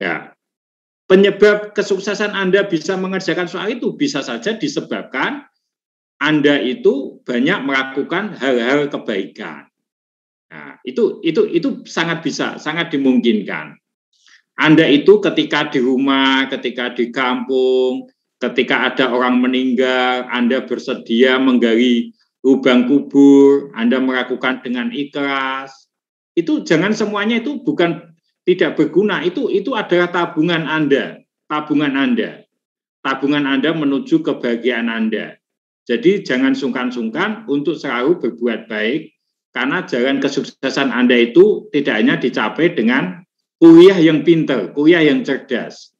Ya. Penyebab kesuksesan Anda bisa mengerjakan soal itu bisa saja disebabkan Anda itu banyak melakukan hal-hal kebaikan. Nah, itu itu itu sangat bisa, sangat dimungkinkan. Anda itu ketika di rumah, ketika di kampung, ketika ada orang meninggal, Anda bersedia menggali lubang kubur, Anda melakukan dengan ikhlas. Itu jangan semuanya itu bukan tidak berguna, itu itu adalah tabungan Anda, tabungan Anda. Tabungan Anda menuju kebahagiaan Anda. Jadi jangan sungkan-sungkan untuk selalu berbuat baik, karena jalan kesuksesan Anda itu tidak hanya dicapai dengan kuliah yang pintar, kuliah yang cerdas.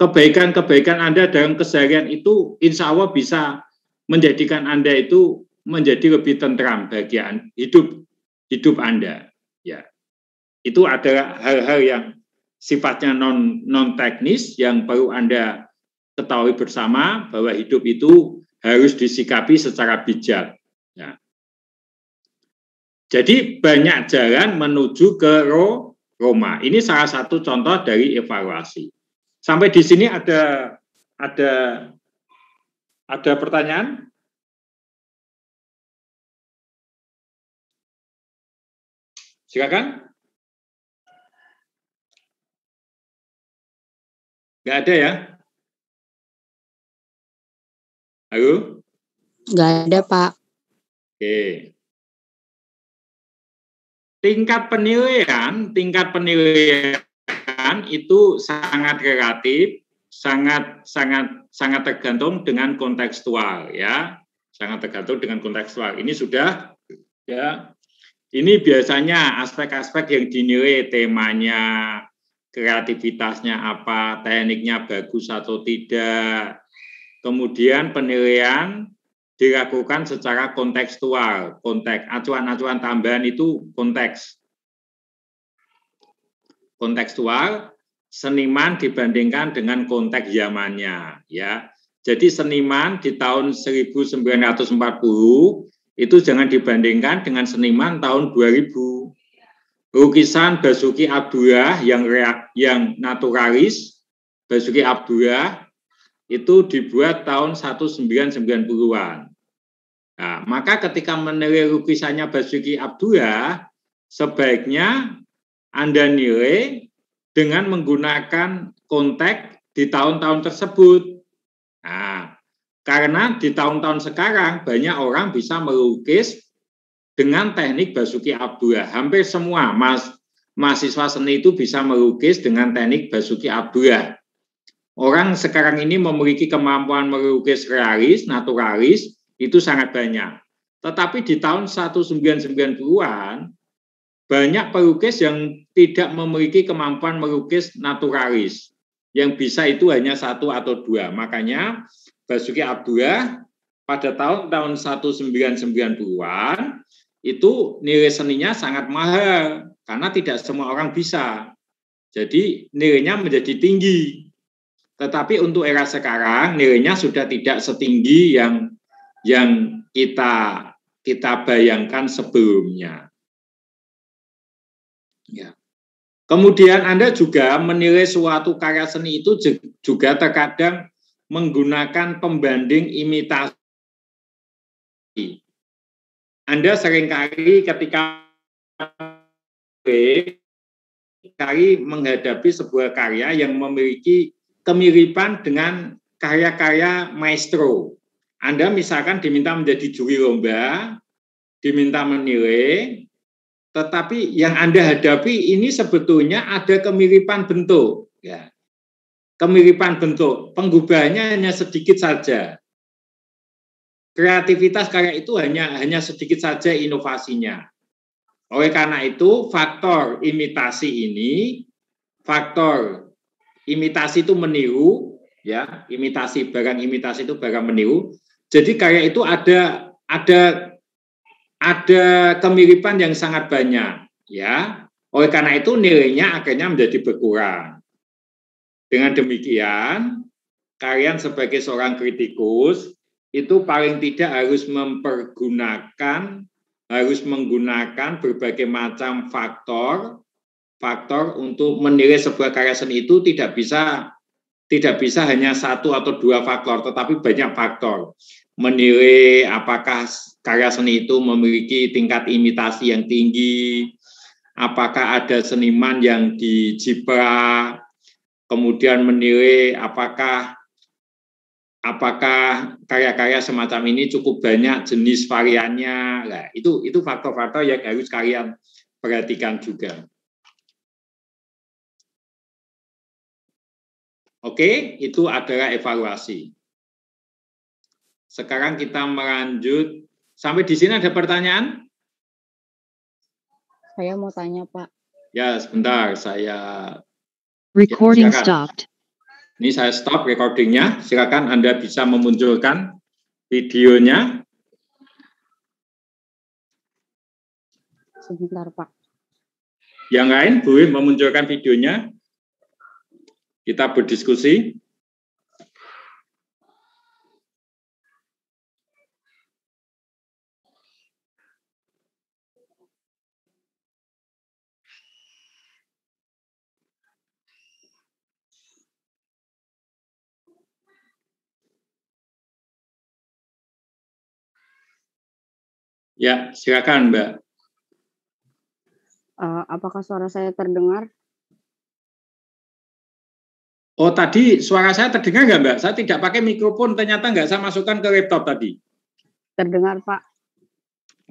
Kebaikan-kebaikan Anda dalam keseharian itu insya Allah bisa menjadikan Anda itu menjadi lebih tentram bagi hidup hidup Anda. Ya, itu adalah hal-hal yang sifatnya non non teknis yang perlu Anda ketahui bersama bahwa hidup itu harus disikapi secara bijak. Ya. Jadi banyak jalan menuju ke Roma. Ini salah satu contoh dari evaluasi. Sampai di sini ada ada ada pertanyaan? Silakan. Enggak ada ya? Halo? Enggak ada, Pak. Oke tingkat penilaian, tingkat penilaian itu sangat relatif, sangat sangat sangat tergantung dengan kontekstual ya, sangat tergantung dengan kontekstual. Ini sudah ya. Ini biasanya aspek-aspek yang dinilai temanya, kreativitasnya apa, tekniknya bagus atau tidak. Kemudian penilaian dilakukan secara kontekstual, konteks acuan-acuan tambahan itu konteks. Kontekstual seniman dibandingkan dengan konteks zamannya, ya. Jadi seniman di tahun 1940 itu jangan dibandingkan dengan seniman tahun 2000. Lukisan Basuki Abdullah yang yang naturalis, Basuki Abdullah itu dibuat tahun 1990-an. Nah, maka ketika menilai lukisannya Basuki Abdullah, sebaiknya Anda nilai dengan menggunakan konteks di tahun-tahun tersebut. Nah, karena di tahun-tahun sekarang banyak orang bisa melukis dengan teknik Basuki Abdullah. Hampir semua mas mahasiswa seni itu bisa melukis dengan teknik Basuki Abdullah. Orang sekarang ini memiliki kemampuan melukis realis, naturalis, itu sangat banyak. Tetapi di tahun 1990-an, banyak pelukis yang tidak memiliki kemampuan melukis naturalis. Yang bisa itu hanya satu atau dua. Makanya Basuki Abdullah pada tahun-tahun 1990-an itu nilai seninya sangat mahal karena tidak semua orang bisa. Jadi nilainya menjadi tinggi. Tetapi untuk era sekarang nilainya sudah tidak setinggi yang yang kita kita bayangkan sebelumnya. Ya. Kemudian Anda juga menilai suatu karya seni itu juga terkadang menggunakan pembanding imitasi. Anda sering kali ketika kali menghadapi sebuah karya yang memiliki kemiripan dengan karya-karya maestro. Anda misalkan diminta menjadi juri lomba, diminta menilai, tetapi yang Anda hadapi ini sebetulnya ada kemiripan bentuk. Ya. Kemiripan bentuk, penggubahannya hanya sedikit saja. Kreativitas karya itu hanya hanya sedikit saja inovasinya. Oleh karena itu, faktor imitasi ini, faktor imitasi itu meniru, ya, imitasi barang imitasi itu barang meniru. Jadi karya itu ada ada ada kemiripan yang sangat banyak, ya. Oleh karena itu nilainya akhirnya menjadi berkurang. Dengan demikian, kalian sebagai seorang kritikus itu paling tidak harus mempergunakan harus menggunakan berbagai macam faktor faktor untuk menilai sebuah karya seni itu tidak bisa tidak bisa hanya satu atau dua faktor, tetapi banyak faktor. Menilai apakah karya seni itu memiliki tingkat imitasi yang tinggi, apakah ada seniman yang dijipra, kemudian menilai apakah apakah karya-karya semacam ini cukup banyak jenis variannya. Nah, itu itu faktor-faktor yang harus kalian perhatikan juga. Oke, itu adalah evaluasi. Sekarang kita melanjut. Sampai di sini ada pertanyaan? Saya mau tanya, Pak. Ya, sebentar. Saya Recording ya, stopped. Ini saya stop recordingnya. Silakan Anda bisa memunculkan videonya. Sebentar, Pak. Yang lain boleh memunculkan videonya. Kita berdiskusi. Ya, silakan Mbak. Uh, apakah suara saya terdengar? Oh, tadi suara saya terdengar nggak Mbak? Saya tidak pakai mikrofon, ternyata nggak saya masukkan ke laptop tadi. Terdengar, Pak.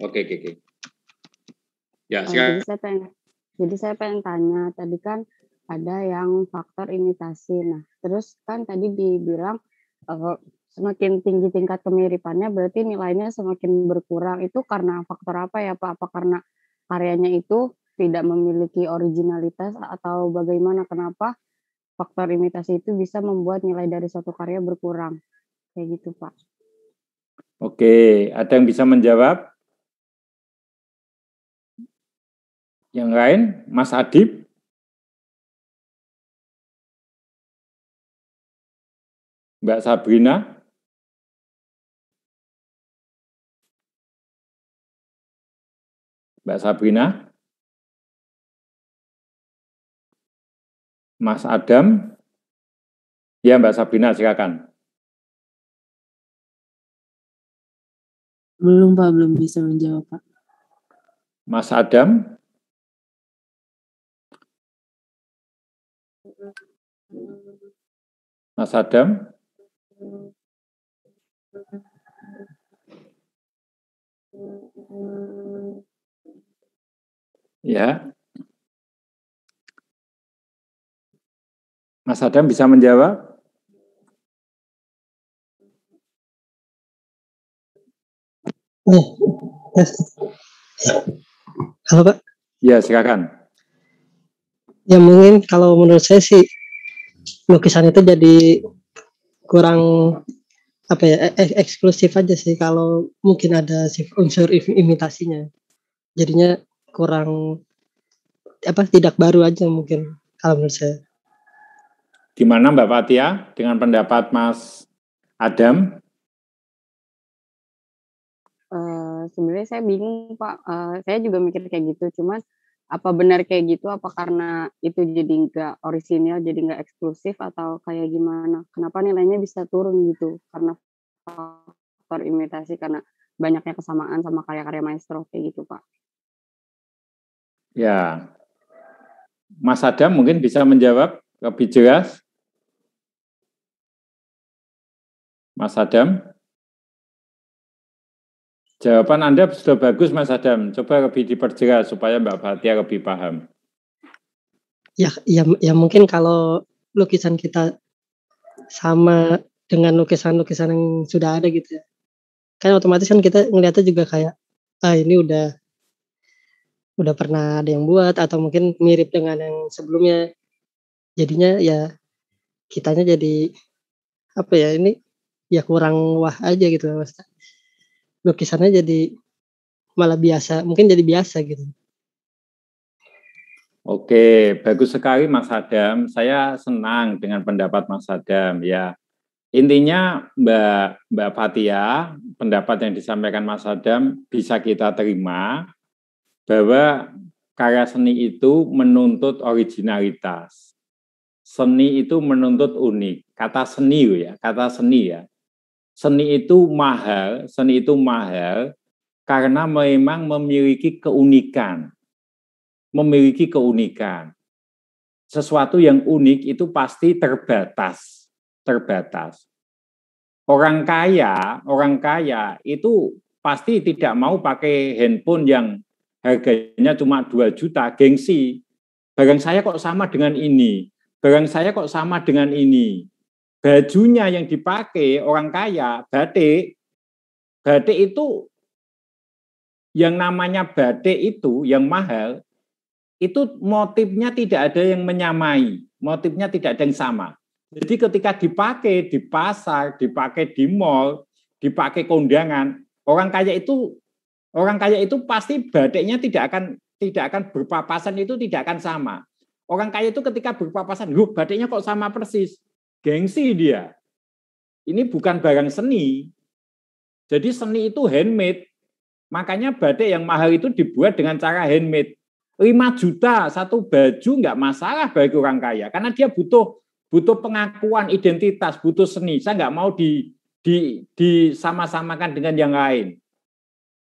Oke, oke, oke. Ya, uh, jadi saya pengen, jadi saya pengen tanya, tadi kan ada yang faktor imitasi. Nah, terus kan tadi dibilang uh, semakin tinggi tingkat kemiripannya berarti nilainya semakin berkurang. Itu karena faktor apa ya Pak? Apa karena karyanya itu tidak memiliki originalitas atau bagaimana kenapa faktor imitasi itu bisa membuat nilai dari suatu karya berkurang? Kayak gitu Pak. Oke, ada yang bisa menjawab? Yang lain, Mas Adib? Mbak Sabrina? Mbak Sabrina? Mas Adam? Ya, Mbak Sabrina, silakan. Belum, Pak, belum bisa menjawab, Pak. Mas Adam? Mas Adam? Ya. Mas Adam bisa menjawab? Oh, Halo Pak. Ya silakan. Ya mungkin kalau menurut saya sih lukisan itu jadi kurang apa ya eksklusif aja sih kalau mungkin ada unsur imitasinya. Jadinya kurang apa tidak baru aja mungkin kalau menurut saya. Gimana Mbak Fatia dengan pendapat Mas Adam? Uh, Sebenarnya saya bingung Pak. Uh, saya juga mikir kayak gitu. Cuman apa benar kayak gitu? Apa karena itu jadi nggak orisinil, jadi nggak eksklusif atau kayak gimana? Kenapa nilainya bisa turun gitu? Karena faktor imitasi karena banyaknya kesamaan sama karya-karya maestro kayak gitu Pak. Ya, Mas Adam mungkin bisa menjawab lebih jelas. Mas Adam. Jawaban Anda sudah bagus, Mas Adam. Coba lebih diperjelas supaya Mbak Fatia lebih paham. Ya, ya, ya mungkin kalau lukisan kita sama dengan lukisan-lukisan yang sudah ada gitu ya. Kan otomatis kan kita ngeliatnya juga kayak, ah ini udah udah pernah ada yang buat atau mungkin mirip dengan yang sebelumnya. Jadinya ya kitanya jadi apa ya ini ya kurang wah aja gitu mas. Lukisannya jadi malah biasa, mungkin jadi biasa gitu. Oke, bagus sekali Mas Adam. Saya senang dengan pendapat Mas Adam ya. Intinya Mbak Mbak Fatia, pendapat yang disampaikan Mas Adam bisa kita terima bahwa karya seni itu menuntut originalitas. Seni itu menuntut unik. Kata seni ya, kata seni ya. Seni itu mahal, seni itu mahal karena memang memiliki keunikan. Memiliki keunikan. Sesuatu yang unik itu pasti terbatas, terbatas. Orang kaya, orang kaya itu pasti tidak mau pakai handphone yang harganya cuma 2 juta, gengsi. Barang saya kok sama dengan ini, barang saya kok sama dengan ini. Bajunya yang dipakai orang kaya, batik, batik itu yang namanya batik itu yang mahal, itu motifnya tidak ada yang menyamai, motifnya tidak ada yang sama. Jadi ketika dipakai di pasar, dipakai di mall, dipakai kondangan, Orang kaya itu orang kaya itu pasti batiknya tidak akan tidak akan berpapasan itu tidak akan sama. Orang kaya itu ketika berpapasan, "Loh, batiknya kok sama persis?" Gengsi dia. Ini bukan barang seni. Jadi seni itu handmade. Makanya batik yang mahal itu dibuat dengan cara handmade. 5 juta satu baju nggak masalah bagi orang kaya karena dia butuh butuh pengakuan identitas, butuh seni. Saya nggak mau di di, disama-samakan dengan yang lain.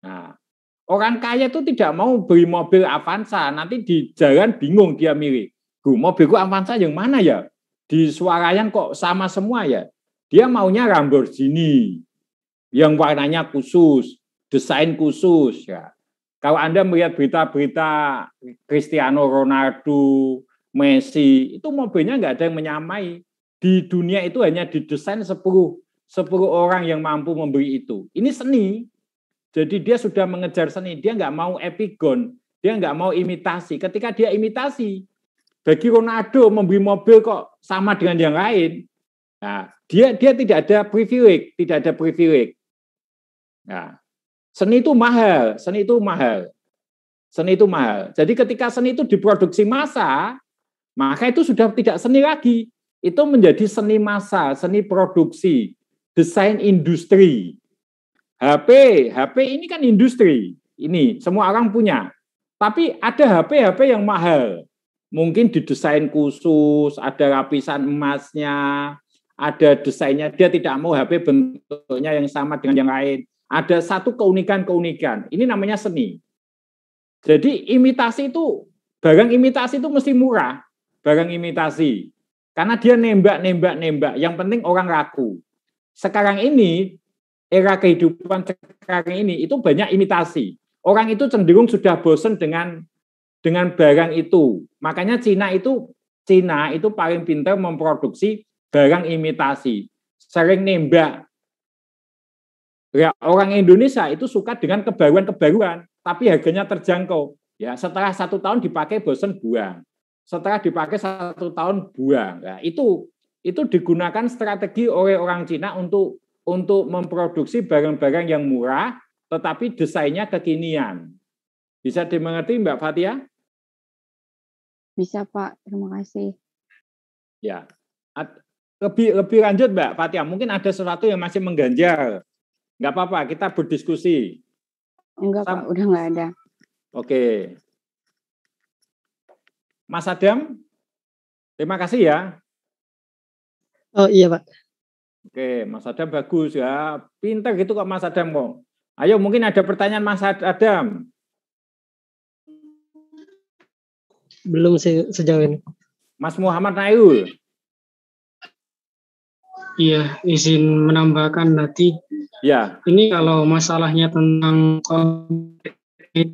Nah, orang kaya itu tidak mau beli mobil Avanza, nanti di jalan bingung dia milih. Gu, mobilku Avanza yang mana ya? Di suarayan kok sama semua ya? Dia maunya Lamborghini yang warnanya khusus, desain khusus ya. Kalau Anda melihat berita-berita Cristiano Ronaldo, Messi, itu mobilnya nggak ada yang menyamai. Di dunia itu hanya didesain 10 10 orang yang mampu memberi itu. Ini seni. Jadi dia sudah mengejar seni. Dia nggak mau epigon. Dia nggak mau imitasi. Ketika dia imitasi, bagi Ronaldo memberi mobil kok sama dengan yang lain. Nah, dia dia tidak ada privilege, tidak ada privilege. Nah, seni itu mahal, seni itu mahal. Seni itu mahal. Jadi ketika seni itu diproduksi massa, maka itu sudah tidak seni lagi. Itu menjadi seni massa, seni produksi desain industri. HP, HP ini kan industri. Ini semua orang punya. Tapi ada HP-HP yang mahal. Mungkin didesain khusus, ada lapisan emasnya, ada desainnya. Dia tidak mau HP bentuknya yang sama dengan yang lain. Ada satu keunikan-keunikan. Ini namanya seni. Jadi imitasi itu, barang imitasi itu mesti murah. Barang imitasi. Karena dia nembak, nembak, nembak. Yang penting orang laku sekarang ini era kehidupan sekarang ini itu banyak imitasi. Orang itu cenderung sudah bosan dengan dengan barang itu. Makanya Cina itu Cina itu paling pintar memproduksi barang imitasi. Sering nembak. Ya, orang Indonesia itu suka dengan kebaruan-kebaruan, tapi harganya terjangkau. Ya, setelah satu tahun dipakai bosan buang. Setelah dipakai satu tahun buang. Ya, itu itu digunakan strategi oleh orang Cina untuk untuk memproduksi barang-barang yang murah tetapi desainnya kekinian. Bisa dimengerti Mbak Fatia? Bisa Pak, terima kasih. Ya, lebih lebih lanjut Mbak Fatia, mungkin ada sesuatu yang masih mengganjal. Enggak apa-apa, kita berdiskusi. Enggak Sam Pak, udah enggak ada. Oke. Mas Adam, terima kasih ya. Oh iya Pak. Oke, Mas Adam bagus ya. Pintar gitu kok Mas Adam kok. Ayo mungkin ada pertanyaan Mas Adam. Belum se sejauh ini. Mas Muhammad Nail. Iya, izin menambahkan nanti. Ya. Ini kalau masalahnya tentang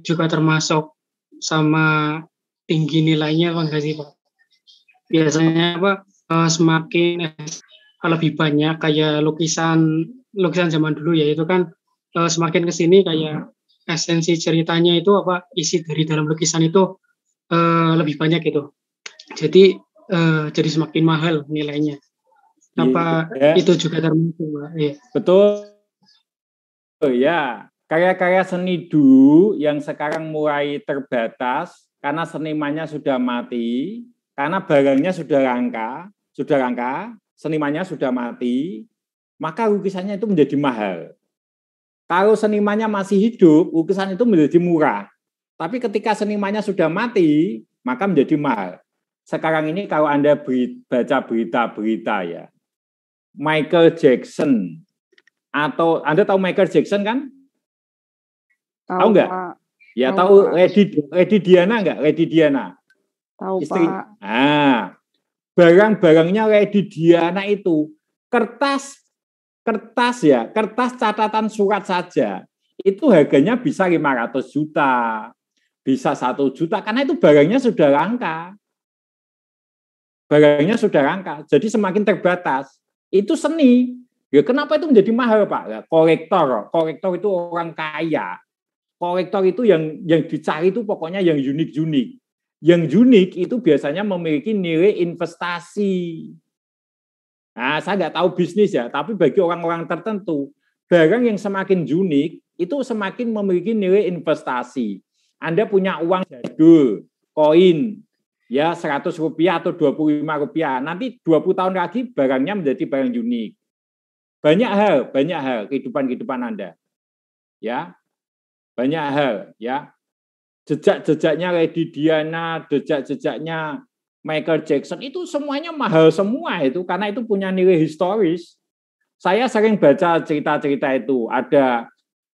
juga termasuk sama tinggi nilainya Pak sih Pak? Biasanya Pak uh, semakin lebih banyak kayak lukisan lukisan zaman dulu ya itu kan uh, semakin ke sini kayak esensi ceritanya itu apa isi dari dalam lukisan itu uh, lebih banyak itu. Jadi uh, jadi semakin mahal nilainya. Apa ya. itu juga termasuk, Pak? Ya. Betul. Oh ya, karya-karya seni dulu yang sekarang mulai terbatas karena senimannya sudah mati, karena barangnya sudah langka, sudah langka, senimannya sudah mati, maka lukisannya itu menjadi mahal. Kalau senimannya masih hidup, lukisan itu menjadi murah. Tapi ketika senimannya sudah mati, maka menjadi mahal. Sekarang ini kalau Anda beri, baca berita-berita ya, Michael Jackson atau Anda tahu Michael Jackson kan? Tahu nggak? Ya tahu, tahu Lady, Lady Diana nggak? Lady Diana. Tahu Istri. Pak. Ah, barang-barangnya Lady Diana itu kertas kertas ya, kertas catatan surat saja itu harganya bisa 500 juta, bisa satu juta karena itu barangnya sudah langka. Barangnya sudah langka, jadi semakin terbatas. Itu seni. Ya kenapa itu menjadi mahal, Pak? Ya, kolektor, kolektor itu orang kaya. Kolektor itu yang yang dicari itu pokoknya yang unik-unik. Yang unik itu biasanya memiliki nilai investasi. Nah, saya nggak tahu bisnis ya, tapi bagi orang-orang tertentu, barang yang semakin unik itu semakin memiliki nilai investasi. Anda punya uang jadul, koin, ya 100 rupiah atau 25 rupiah. Nanti 20 tahun lagi barangnya menjadi barang unik. Banyak hal, banyak hal kehidupan-kehidupan Anda. Ya, banyak hal, ya. Jejak-jejaknya Lady Diana, jejak-jejaknya Michael Jackson itu semuanya mahal semua itu karena itu punya nilai historis. Saya sering baca cerita-cerita itu. Ada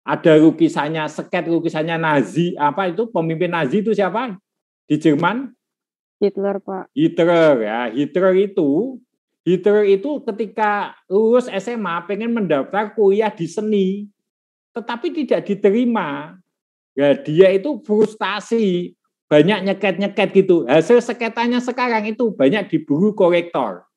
ada lukisannya, sket lukisannya Nazi, apa itu pemimpin Nazi itu siapa? Di Jerman? Hitler, Pak. Hitler ya. Hitler itu Hitler itu ketika lulus SMA pengen mendaftar kuliah di seni, tetapi tidak diterima. Ya, dia itu frustasi, banyak nyeket-nyeket gitu. Hasil seketannya sekarang itu banyak diburu kolektor.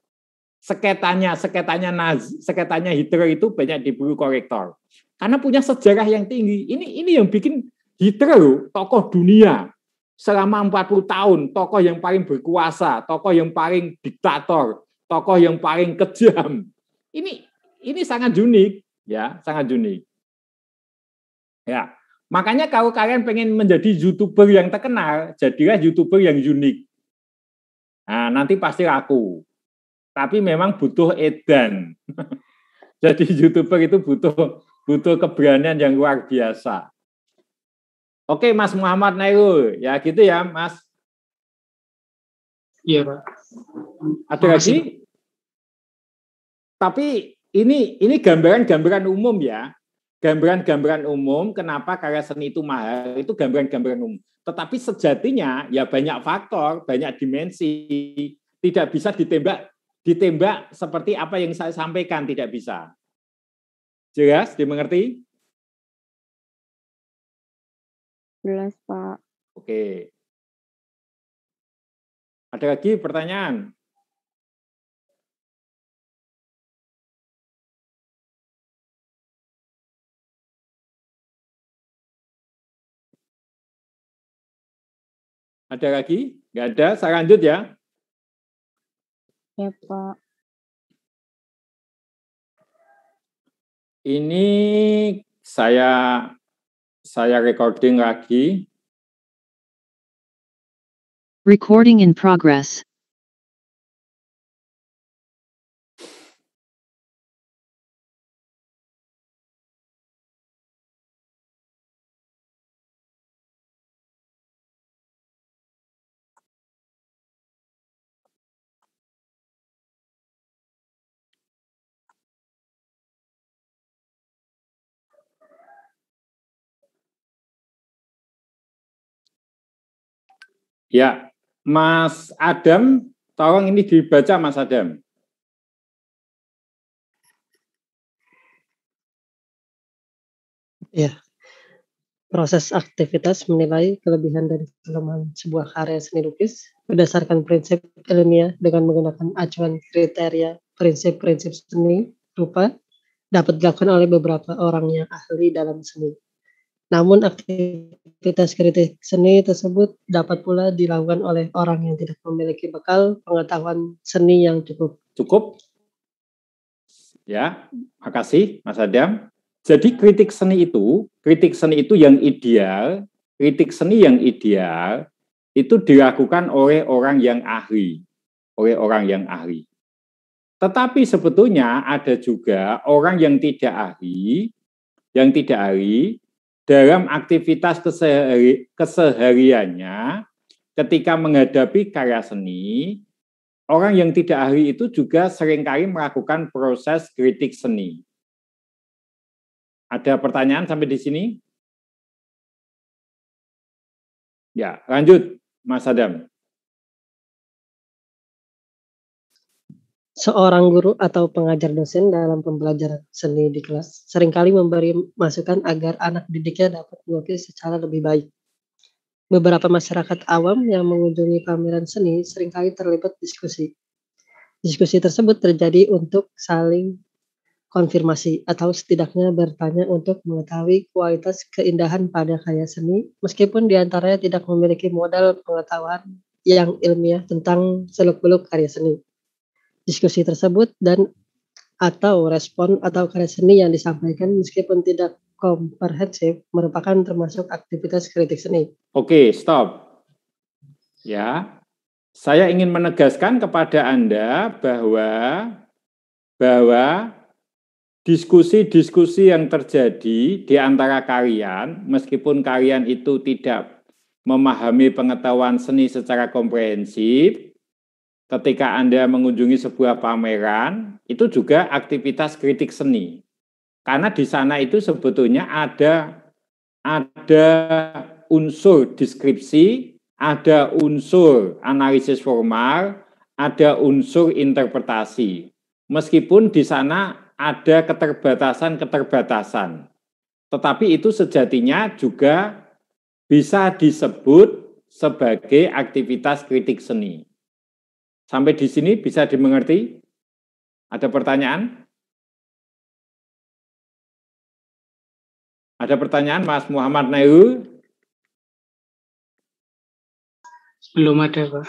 Seketannya, seketannya Nazi, seketannya Hitler itu banyak diburu kolektor karena punya sejarah yang tinggi. Ini ini yang bikin Hitler tokoh dunia selama 40 tahun, tokoh yang paling berkuasa, tokoh yang paling diktator, tokoh yang paling kejam. Ini ini sangat unik, ya, sangat unik. Ya, makanya kalau kalian pengen menjadi youtuber yang terkenal, jadilah youtuber yang unik. Nah, nanti pasti laku. Tapi memang butuh edan. Jadi youtuber itu butuh butuh keberanian yang luar biasa. Oke, Mas Muhammad Nairul, ya gitu ya, Mas. Iya, Pak. Ada lagi? Tapi ini ini gambaran-gambaran umum ya. Gambaran-gambaran umum kenapa karya seni itu mahal, itu gambaran-gambaran umum. Tetapi sejatinya ya banyak faktor, banyak dimensi. Tidak bisa ditembak ditembak seperti apa yang saya sampaikan, tidak bisa. Jelas, dimengerti? Jelas, Pak. Oke. Ada lagi pertanyaan? Ada lagi? Enggak ada, saya lanjut ya. Ya, Pak. Ini saya saya recording lagi. Recording in progress. Ya, Mas Adam, tolong ini dibaca Mas Adam. Ya, proses aktivitas menilai kelebihan dan kelemahan sebuah karya seni lukis berdasarkan prinsip ilmiah dengan menggunakan acuan kriteria prinsip-prinsip seni rupa dapat dilakukan oleh beberapa orang yang ahli dalam seni. Namun aktivitas kritik seni tersebut dapat pula dilakukan oleh orang yang tidak memiliki bekal pengetahuan seni yang cukup. Cukup? Ya, makasih Mas Adam. Jadi kritik seni itu, kritik seni itu yang ideal, kritik seni yang ideal itu dilakukan oleh orang yang ahli, oleh orang yang ahli. Tetapi sebetulnya ada juga orang yang tidak ahli, yang tidak ahli dalam aktivitas kesehari, kesehariannya ketika menghadapi karya seni, orang yang tidak ahli itu juga sering kali melakukan proses kritik seni. Ada pertanyaan sampai di sini? Ya, lanjut Mas Adam. Seorang guru atau pengajar dosen dalam pembelajaran seni di kelas sering kali memberi masukan agar anak didiknya dapat melukis secara lebih baik. Beberapa masyarakat awam yang mengunjungi pameran seni sering kali terlibat diskusi. Diskusi tersebut terjadi untuk saling konfirmasi atau setidaknya bertanya untuk mengetahui kualitas keindahan pada karya seni meskipun di antaranya tidak memiliki modal pengetahuan yang ilmiah tentang seluk-beluk karya seni diskusi tersebut dan atau respon atau karya seni yang disampaikan meskipun tidak komprehensif merupakan termasuk aktivitas kritik seni. Oke, stop. Ya. Saya ingin menegaskan kepada Anda bahwa bahwa diskusi-diskusi yang terjadi di antara kalian meskipun kalian itu tidak memahami pengetahuan seni secara komprehensif ketika Anda mengunjungi sebuah pameran, itu juga aktivitas kritik seni. Karena di sana itu sebetulnya ada ada unsur deskripsi, ada unsur analisis formal, ada unsur interpretasi. Meskipun di sana ada keterbatasan-keterbatasan. Tetapi itu sejatinya juga bisa disebut sebagai aktivitas kritik seni. Sampai di sini bisa dimengerti? Ada pertanyaan? Ada pertanyaan Mas Muhammad Nayu? Belum ada, Pak.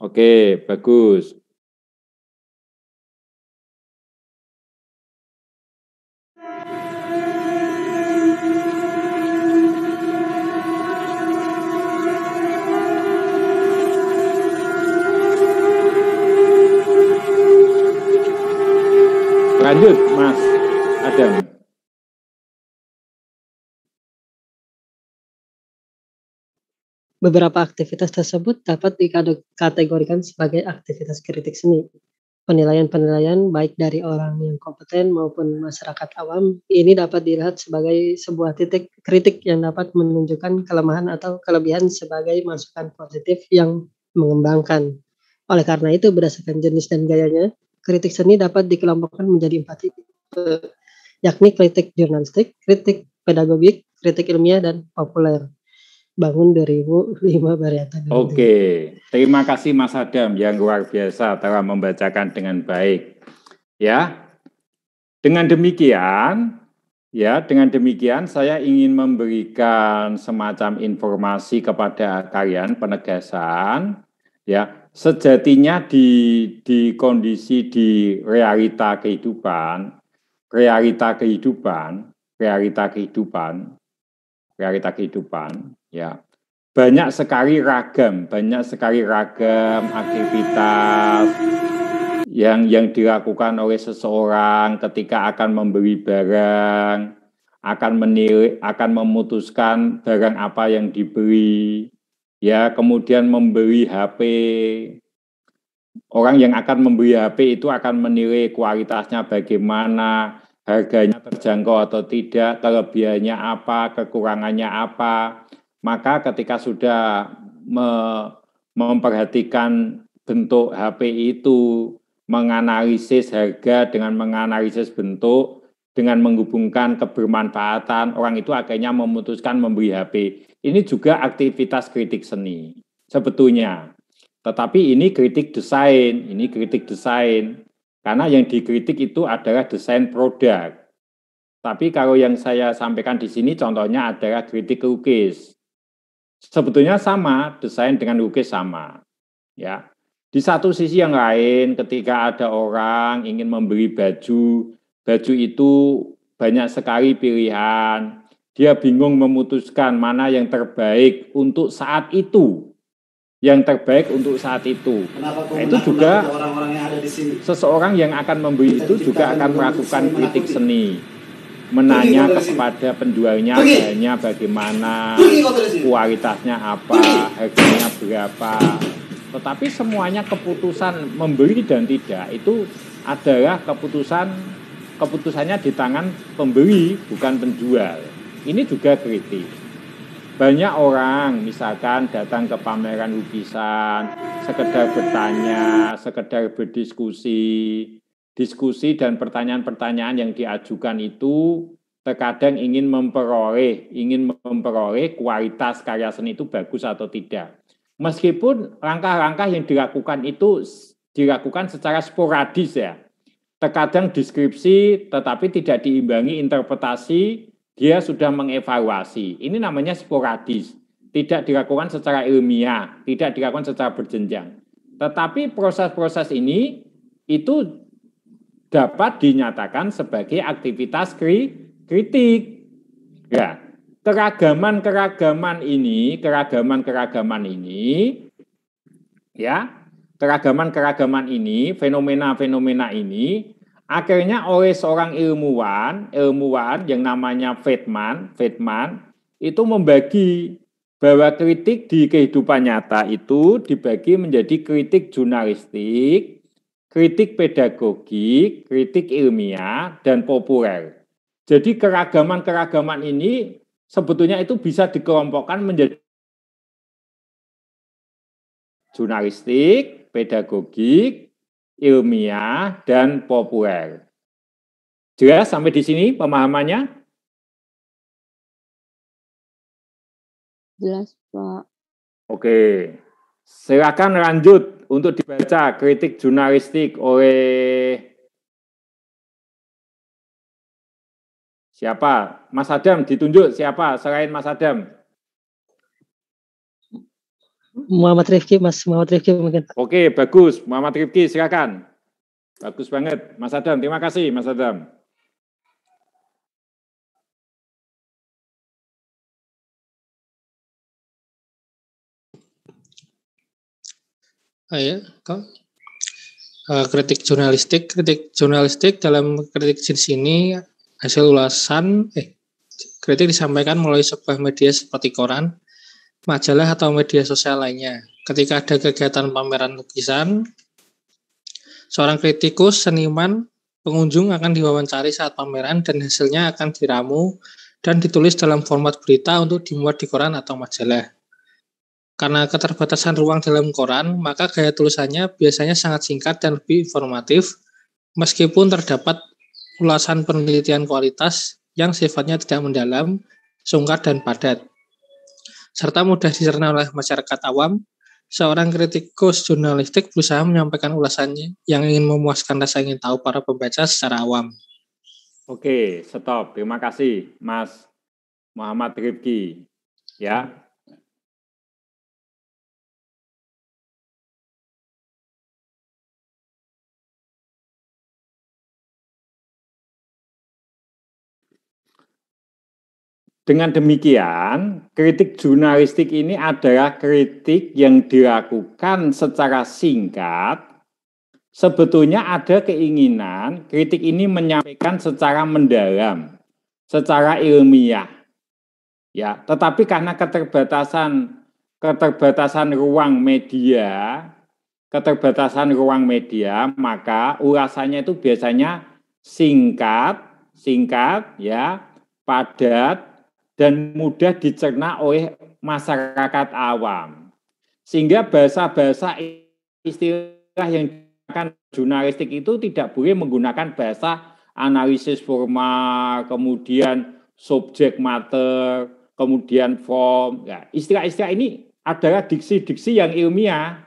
Oke, bagus. Lanjut, Mas Adam. Beberapa aktivitas tersebut dapat dikategorikan sebagai aktivitas kritik seni. Penilaian-penilaian baik dari orang yang kompeten maupun masyarakat awam ini dapat dilihat sebagai sebuah titik kritik yang dapat menunjukkan kelemahan atau kelebihan sebagai masukan positif yang mengembangkan. Oleh karena itu, berdasarkan jenis dan gayanya, kritik seni dapat dikelompokkan menjadi empat tipe, yakni kritik jurnalistik, kritik pedagogik, kritik ilmiah, dan populer. Bangun 2005 Bariatan. Oke, terima kasih Mas Adam yang luar biasa telah membacakan dengan baik. Ya, dengan demikian, ya dengan demikian saya ingin memberikan semacam informasi kepada kalian penegasan, ya sejatinya di di kondisi di realita kehidupan, realita kehidupan, realita kehidupan, realita kehidupan, ya. Banyak sekali ragam, banyak sekali ragam aktivitas yang yang dilakukan oleh seseorang ketika akan membeli barang, akan menilai, akan memutuskan barang apa yang dibeli, ya kemudian membeli HP. Orang yang akan membeli HP itu akan menilai kualitasnya bagaimana, harganya terjangkau atau tidak, kelebihannya apa, kekurangannya apa. Maka ketika sudah me memperhatikan bentuk HP itu, menganalisis harga dengan menganalisis bentuk, dengan menghubungkan kebermanfaatan, orang itu akhirnya memutuskan membeli HP. Ini juga aktivitas kritik seni, sebetulnya. Tetapi ini kritik desain, ini kritik desain. Karena yang dikritik itu adalah desain produk. Tapi kalau yang saya sampaikan di sini contohnya adalah kritik lukis. Sebetulnya sama, desain dengan lukis sama. Ya. Di satu sisi yang lain, ketika ada orang ingin membeli baju, baju itu banyak sekali pilihan. Dia bingung memutuskan mana yang terbaik untuk saat itu. Yang terbaik untuk saat itu. Nah, itu juga orang -orang yang ada di sini? seseorang yang akan membeli itu juga akan melakukan kritik seni. menanya kepada penjualnya bahannya bagaimana, kualitasnya apa, harganya berapa. Tetapi semuanya keputusan membeli dan tidak itu adalah keputusan keputusannya di tangan pembeli bukan penjual. Ini juga kritik. Banyak orang misalkan datang ke pameran lukisan, sekedar bertanya, sekedar berdiskusi, diskusi dan pertanyaan-pertanyaan yang diajukan itu terkadang ingin memperoleh ingin memperoleh kualitas karya seni itu bagus atau tidak. Meskipun langkah-langkah yang dilakukan itu dilakukan secara sporadis ya. Terkadang deskripsi tetapi tidak diimbangi interpretasi, dia sudah mengevaluasi. Ini namanya sporadis. Tidak dilakukan secara ilmiah, tidak dilakukan secara berjenjang. Tetapi proses-proses ini itu dapat dinyatakan sebagai aktivitas kri, kritik. Ya, keragaman-keragaman ini, keragaman-keragaman ini, ya, keragaman-keragaman ini, fenomena-fenomena ini, akhirnya oleh seorang ilmuwan, ilmuwan yang namanya Feldman, Feldman itu membagi bahwa kritik di kehidupan nyata itu dibagi menjadi kritik jurnalistik, kritik pedagogik, kritik ilmiah, dan populer. Jadi keragaman-keragaman ini sebetulnya itu bisa dikelompokkan menjadi jurnalistik, pedagogik, ilmiah, dan populer. Jelas sampai di sini pemahamannya? Jelas, Pak. Oke. Silakan lanjut untuk dibaca kritik jurnalistik oleh siapa? Mas Adam ditunjuk siapa selain Mas Adam? Muhammad Rifki, Mas Muhammad Rifki mungkin. Oke, bagus. Muhammad Rifki, silakan. Bagus banget. Mas Adam, terima kasih Mas Adam. Ya, kok uh, kritik jurnalistik, kritik jurnalistik dalam kritik jenis ini hasil ulasan, eh, kritik disampaikan melalui sebuah media seperti koran, majalah atau media sosial lainnya. Ketika ada kegiatan pameran lukisan, seorang kritikus, seniman, pengunjung akan diwawancari saat pameran dan hasilnya akan diramu dan ditulis dalam format berita untuk dimuat di koran atau majalah. Karena keterbatasan ruang dalam koran, maka gaya tulisannya biasanya sangat singkat dan lebih informatif, meskipun terdapat ulasan penelitian kualitas yang sifatnya tidak mendalam, sungkat, dan padat. Serta mudah dicerna oleh masyarakat awam, seorang kritikus jurnalistik berusaha menyampaikan ulasannya yang ingin memuaskan rasa ingin tahu para pembaca secara awam. Oke, stop. Terima kasih, Mas Muhammad Rifki. Ya, Dengan demikian, kritik jurnalistik ini adalah kritik yang dilakukan secara singkat. Sebetulnya ada keinginan kritik ini menyampaikan secara mendalam, secara ilmiah. Ya, tetapi karena keterbatasan keterbatasan ruang media, keterbatasan ruang media, maka ulasannya itu biasanya singkat, singkat ya, padat dan mudah dicerna oleh masyarakat awam. Sehingga bahasa-bahasa istilah yang digunakan jurnalistik itu tidak boleh menggunakan bahasa analisis formal, kemudian subjek mater, kemudian form. Ya, istilah-istilah ini adalah diksi-diksi yang ilmiah.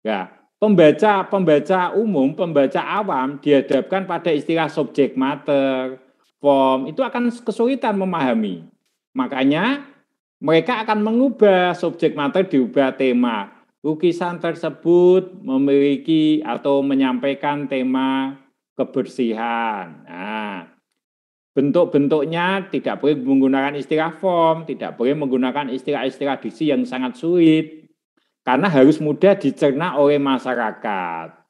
Ya, pembaca pembaca umum, pembaca awam dihadapkan pada istilah subjek mater, form itu akan kesulitan memahami. Makanya mereka akan mengubah subjek mater diubah tema. Lukisan tersebut memiliki atau menyampaikan tema kebersihan. Nah, bentuk-bentuknya tidak boleh menggunakan istilah form, tidak boleh menggunakan istilah-istilah diksi yang sangat sulit, karena harus mudah dicerna oleh masyarakat.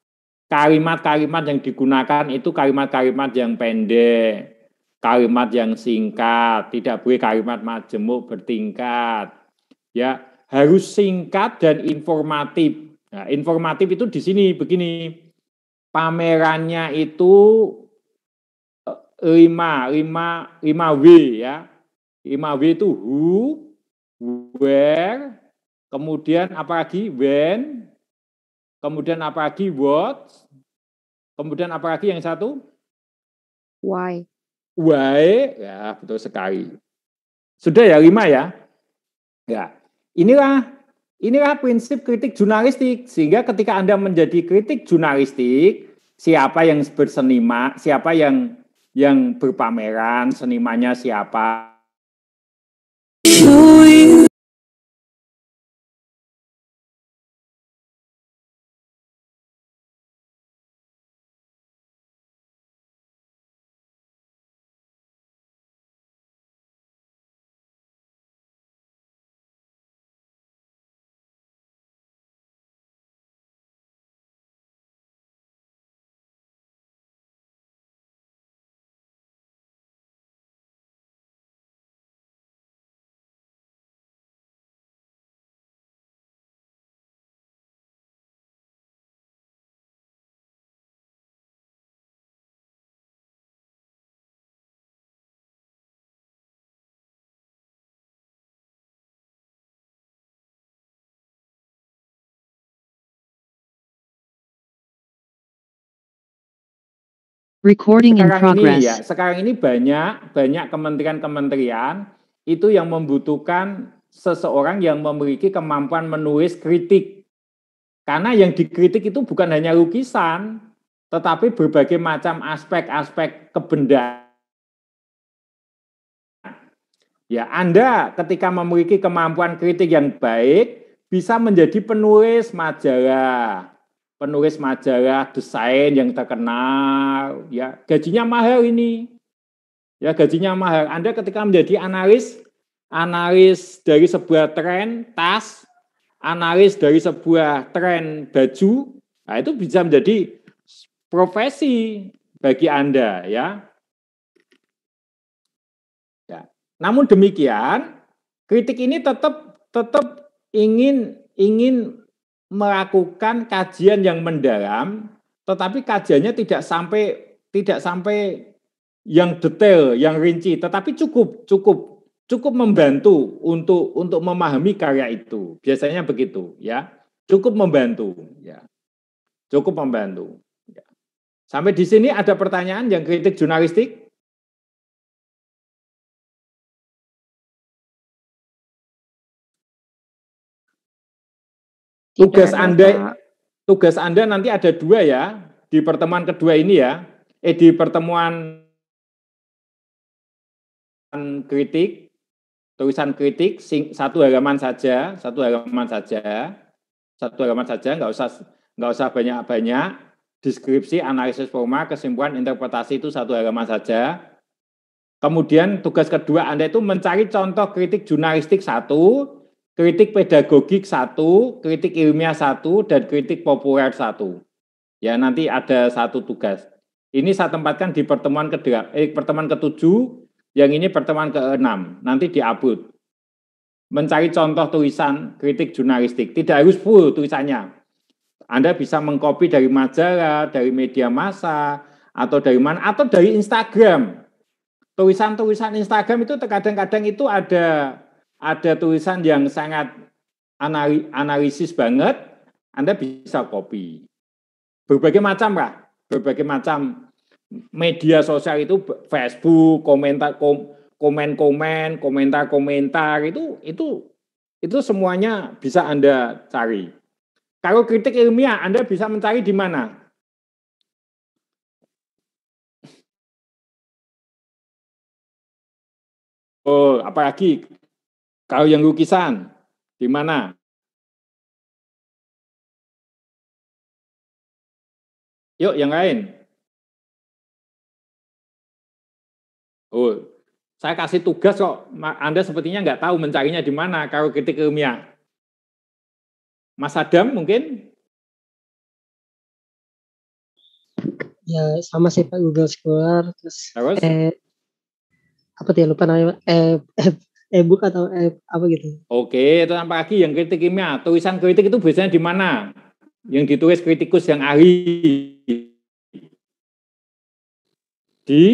Kalimat-kalimat yang digunakan itu kalimat-kalimat yang pendek, kalimat yang singkat, tidak boleh kalimat majemuk bertingkat. Ya, harus singkat dan informatif. Nah, informatif itu di sini begini. Pamerannya itu eh, lima, lima, lima W ya. lima W itu who, where, kemudian apa lagi when, kemudian apa lagi what, kemudian apa lagi yang satu? Why. Why, ya betul sekali. Sudah ya lima ya. Ya, inilah inilah prinsip kritik jurnalistik. Sehingga ketika Anda menjadi kritik jurnalistik, siapa yang bersenima, siapa yang yang berpameran, senimannya siapa. Recording in sekarang ini progress. ya, sekarang ini banyak banyak kementerian-kementerian itu yang membutuhkan seseorang yang memiliki kemampuan menulis kritik. Karena yang dikritik itu bukan hanya lukisan, tetapi berbagai macam aspek-aspek kebendaan. Ya, Anda ketika memiliki kemampuan kritik yang baik bisa menjadi penulis majalah, penulis majalah desain yang terkenal, ya gajinya mahal ini, ya gajinya mahal. Anda ketika menjadi analis, analis dari sebuah tren tas, analis dari sebuah tren baju, nah itu bisa menjadi profesi bagi Anda, ya. ya. Namun demikian, kritik ini tetap tetap ingin ingin melakukan kajian yang mendalam, tetapi kajiannya tidak sampai tidak sampai yang detail, yang rinci, tetapi cukup cukup cukup membantu untuk untuk memahami karya itu. Biasanya begitu, ya. Cukup membantu, ya. Cukup membantu. Ya. Sampai di sini ada pertanyaan yang kritik jurnalistik? Tugas Anda tugas Anda nanti ada dua ya di pertemuan kedua ini ya. Eh di pertemuan kritik, tulisan kritik sing, satu halaman saja, satu halaman saja, satu halaman saja, nggak usah nggak usah banyak-banyak. Deskripsi, analisis formal, kesimpulan, interpretasi itu satu halaman saja. Kemudian tugas kedua Anda itu mencari contoh kritik jurnalistik satu, kritik pedagogik satu, kritik ilmiah satu, dan kritik populer satu. Ya nanti ada satu tugas. Ini saya tempatkan di pertemuan kedua, eh, pertemuan ketujuh, yang ini pertemuan keenam. Nanti diupload. Mencari contoh tulisan kritik jurnalistik. Tidak harus full tulisannya. Anda bisa mengcopy dari majalah, dari media massa, atau dari mana, atau dari Instagram. Tulisan-tulisan Instagram itu kadang-kadang itu ada ada tulisan yang sangat anali- analisis banget, Anda bisa copy. Berbagai macam lah, berbagai macam media sosial itu Facebook, komentar kom- komen-komen, komentar-komentar itu itu itu semuanya bisa Anda cari. Kalau kritik ilmiah Anda bisa mencari di mana? Oh, apalagi kalau yang lukisan di mana? Yuk, yang lain. Oh, saya kasih tugas kok. Anda sepertinya nggak tahu mencarinya di mana kalau kritik ilmiah. Mas Adam mungkin? Ya sama sih Pak Google Scholar terus Terus? eh apa tuh ya lupa namanya e, e, e-book atau e, apa gitu. Oke, itu apa lagi yang kritik kimia? Tulisan kritik itu biasanya di mana? Yang ditulis kritikus yang ahli. Di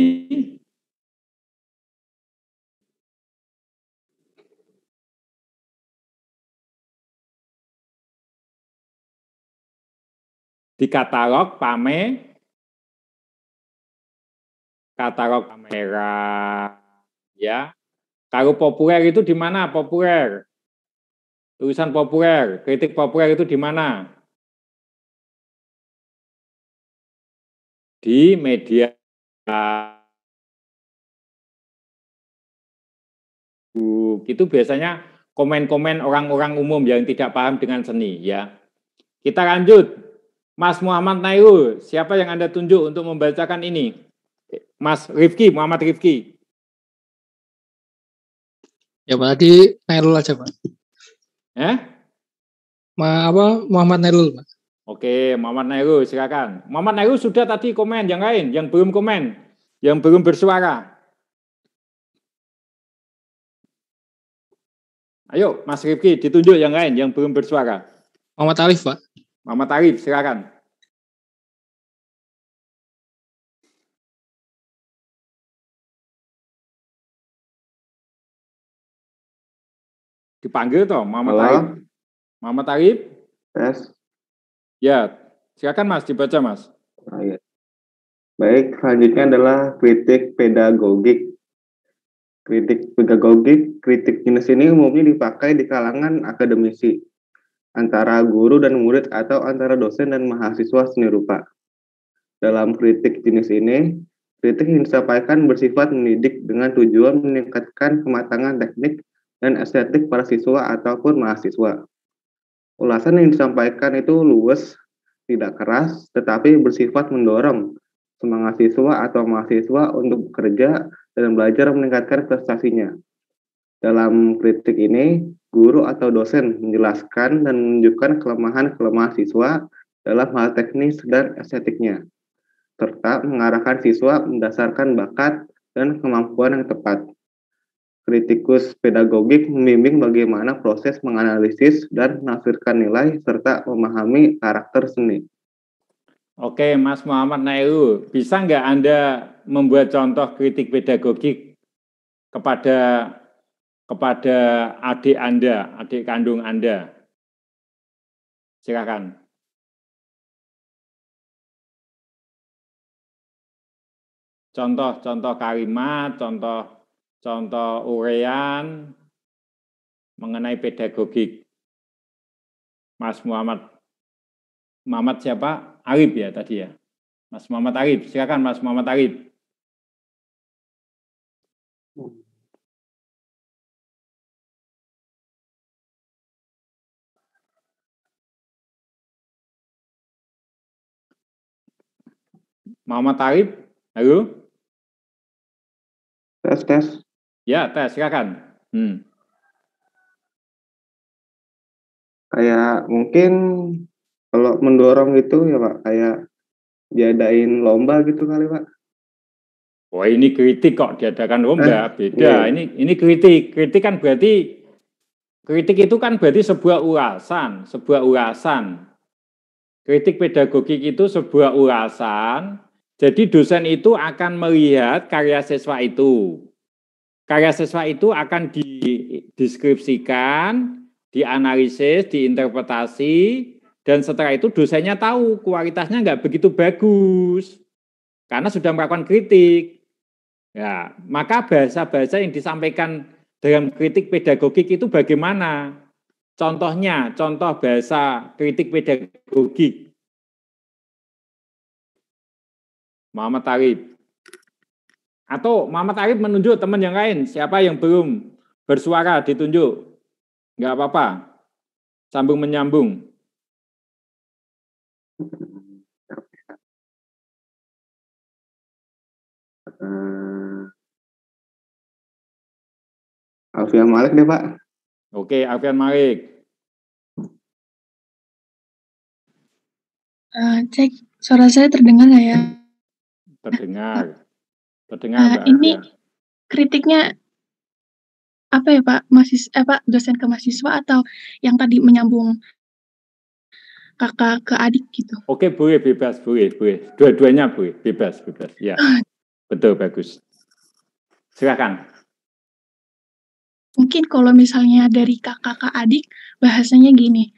di katalog pame katalog kamera ya kalau populer itu di mana? Populer. Tulisan populer kritik populer itu di mana? Di media. Itu biasanya komen-komen orang-orang umum yang tidak paham dengan seni ya. Kita lanjut. Mas Muhammad Nairul, siapa yang Anda tunjuk untuk membacakan ini? Mas Rifki, Muhammad Rifki. Ya Pak, tadi Nairul aja Pak. Eh? Ma, apa, Muhammad Nairul Pak. Oke, Muhammad Nairul, silakan. Muhammad Nairul sudah tadi komen, yang lain, yang belum komen, yang belum bersuara. Ayo, Mas Rifki, ditunjuk yang lain, yang belum bersuara. Muhammad Alif, Pak. Muhammad Arif, silakan. Dipanggil toh, Muhammad Arif. Muhammad Arif. Tes. Ya, silakan Mas, dibaca Mas. Oh, ya. Baik, selanjutnya adalah kritik pedagogik. Kritik pedagogik, kritik jenis ini umumnya dipakai di kalangan akademisi antara guru dan murid atau antara dosen dan mahasiswa seni rupa. Dalam kritik jenis ini, kritik yang disampaikan bersifat mendidik dengan tujuan meningkatkan kematangan teknik dan estetik para siswa ataupun mahasiswa. Ulasan yang disampaikan itu luwes, tidak keras, tetapi bersifat mendorong semangat siswa atau mahasiswa untuk bekerja dan belajar meningkatkan prestasinya. Dalam kritik ini, guru atau dosen menjelaskan dan menunjukkan kelemahan-kelemahan siswa dalam hal teknis dan estetiknya, serta mengarahkan siswa berdasarkan bakat dan kemampuan yang tepat. Kritikus pedagogik membimbing bagaimana proses menganalisis dan menafsirkan nilai serta memahami karakter seni. Oke, Mas Muhammad Nairu, bisa nggak Anda membuat contoh kritik pedagogik kepada kepada adik Anda, adik kandung Anda. Silakan. Contoh-contoh kalimat, contoh contoh urean mengenai pedagogik. Mas Muhammad Muhammad siapa? Arif ya tadi ya. Mas Muhammad Arif, silakan Mas Muhammad Arif. Muhammad Arif, halo? Tes, tes. Ya, tes, silakan. Hmm. Kayak mungkin kalau mendorong itu ya Pak, kayak diadain lomba gitu kali Pak. Oh ini kritik kok diadakan lomba, eh, beda. Iya. Ini ini kritik, kritik kan berarti kritik itu kan berarti sebuah ulasan, sebuah ulasan. Kritik pedagogik itu sebuah ulasan jadi dosen itu akan melihat karya siswa itu. Karya siswa itu akan dideskripsikan, dianalisis, diinterpretasi, dan setelah itu dosennya tahu kualitasnya nggak begitu bagus. Karena sudah melakukan kritik. Ya, maka bahasa-bahasa yang disampaikan dalam kritik pedagogik itu bagaimana? Contohnya, contoh bahasa kritik pedagogik Muhammad Arif. Atau Muhammad Arif menunjuk teman yang lain, siapa yang belum bersuara ditunjuk. Enggak apa-apa. Sambung menyambung. Uh, Alfian Malik deh Pak. Oke, Alfian Malik. Uh, cek, suara saya terdengar nggak ya? Terdengar. Terdengar, uh, Ini, kritiknya apa ya Pak, masis eh, Pak, dosen ke mahasiswa atau yang tadi menyambung kakak ke adik gitu? Oke, boleh bebas, boleh, boleh. Dua-duanya boleh, bebas, bebas. Ya, betul, bagus. Silakan. Mungkin kalau misalnya dari kakak ke adik, bahasanya gini,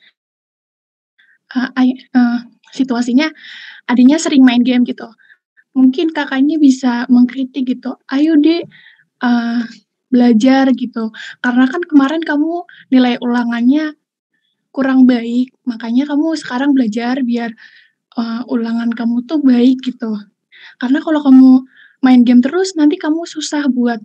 uh, uh, situasinya adiknya sering main game gitu. Mungkin kakaknya bisa mengkritik gitu, ayo deh uh, belajar gitu. Karena kan kemarin kamu nilai ulangannya kurang baik, makanya kamu sekarang belajar biar uh, ulangan kamu tuh baik gitu. Karena kalau kamu main game terus nanti kamu susah buat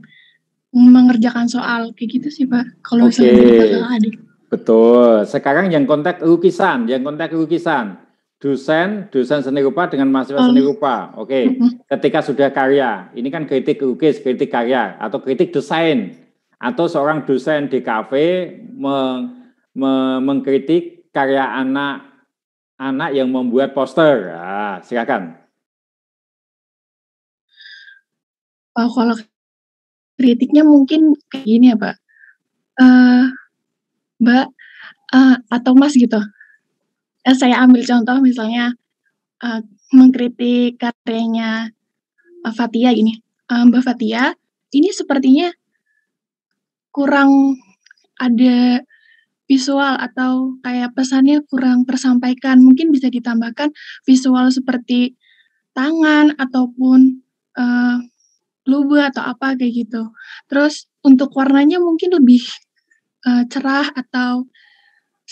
mengerjakan soal kayak gitu sih Pak. Kalau Oke. misalnya adik. Betul. Sekarang yang kontak lukisan, yang kontak lukisan. Dosen, dosen seni rupa dengan mahasiswa seni rupa. Oke. Ketika sudah karya, ini kan kritik lukis, kritik karya atau kritik desain atau seorang dosen di kafe meng, me, mengkritik karya anak anak yang membuat poster. Nah, silakan. Oh, kalau kritiknya mungkin kayak gini ya, Pak. Uh, Mbak uh, atau Mas gitu. Eh, saya ambil contoh misalnya uh, mengkritik karyanya uh, Fatia gini. Uh, Mbak Fatia, ini sepertinya kurang ada visual atau kayak pesannya kurang tersampaikan. Mungkin bisa ditambahkan visual seperti tangan ataupun uh, lubu atau apa kayak gitu. Terus untuk warnanya mungkin lebih uh, cerah atau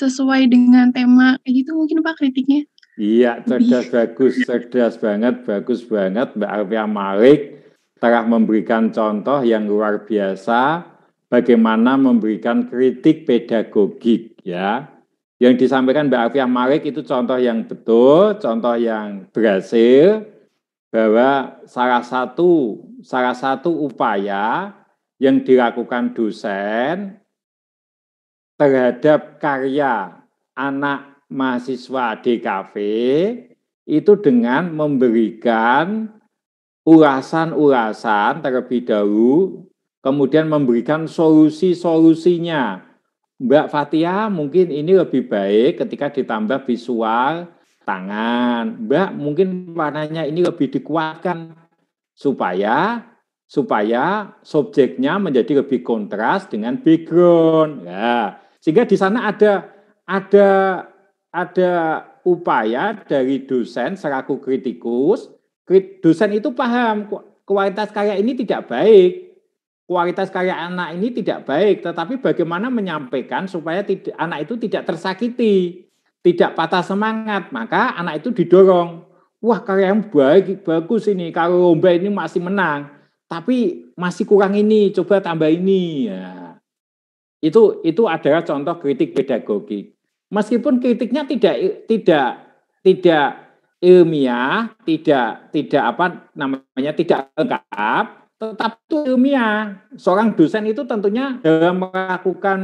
sesuai dengan tema kayak gitu mungkin Pak kritiknya. Iya, cerdas bagus, cerdas banget, bagus banget Mbak Alfia Malik telah memberikan contoh yang luar biasa bagaimana memberikan kritik pedagogik ya. Yang disampaikan Mbak Alfia Malik itu contoh yang betul, contoh yang berhasil bahwa salah satu salah satu upaya yang dilakukan dosen terhadap karya anak mahasiswa DKV itu dengan memberikan ulasan-ulasan terlebih dahulu, kemudian memberikan solusi-solusinya. Mbak Fatia mungkin ini lebih baik ketika ditambah visual tangan. Mbak mungkin warnanya ini lebih dikuatkan supaya supaya subjeknya menjadi lebih kontras dengan background. Ya, sehingga di sana ada ada ada upaya dari dosen selaku kritikus. Dosen itu paham kualitas karya ini tidak baik. Kualitas karya anak ini tidak baik, tetapi bagaimana menyampaikan supaya tidak, anak itu tidak tersakiti, tidak patah semangat, maka anak itu didorong. Wah karya yang baik, bagus ini, kalau lomba ini masih menang, tapi masih kurang ini, coba tambah ini. Ya. Itu itu adalah contoh kritik pedagogi. Meskipun kritiknya tidak tidak tidak ilmiah, tidak tidak apa namanya tidak lengkap, tetap itu ilmiah. Seorang dosen itu tentunya dalam melakukan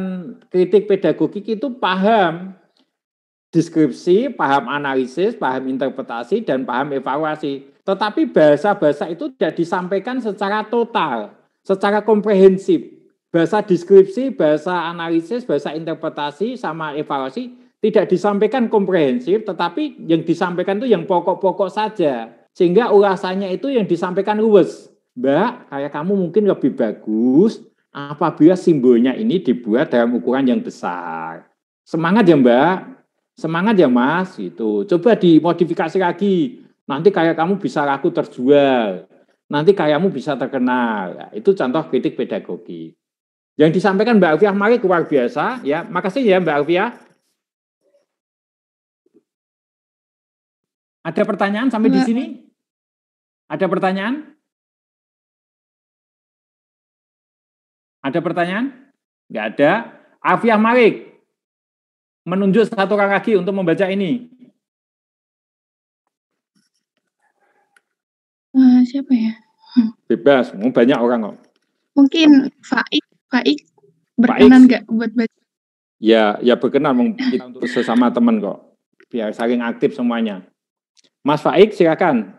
kritik pedagogik itu paham deskripsi, paham analisis, paham interpretasi, dan paham evaluasi. Tetapi bahasa-bahasa itu tidak disampaikan secara total, secara komprehensif bahasa deskripsi, bahasa analisis, bahasa interpretasi, sama evaluasi tidak disampaikan komprehensif, tetapi yang disampaikan itu yang pokok-pokok saja. Sehingga ulasannya itu yang disampaikan luwes. Mbak, kayak kamu mungkin lebih bagus apabila simbolnya ini dibuat dalam ukuran yang besar. Semangat ya Mbak, semangat ya Mas, itu. Coba dimodifikasi lagi. Nanti kayak kamu bisa laku terjual. Nanti kayakmu bisa terkenal. Nah, itu contoh kritik pedagogi. Yang disampaikan Mbak Alfiah Mari luar biasa ya. Makasih ya Mbak Alfiah. Ada pertanyaan sampai di sini? Ada pertanyaan? Ada pertanyaan? Enggak ada. Alfiah Malik menunjuk satu orang lagi untuk membaca ini. Uh, siapa ya? Bebas, mau banyak orang kok. Mungkin Pak berkenan nggak buat baca? Ya, ya berkenan kita untuk sesama teman kok. Biar saling aktif semuanya. Mas Faik, silakan.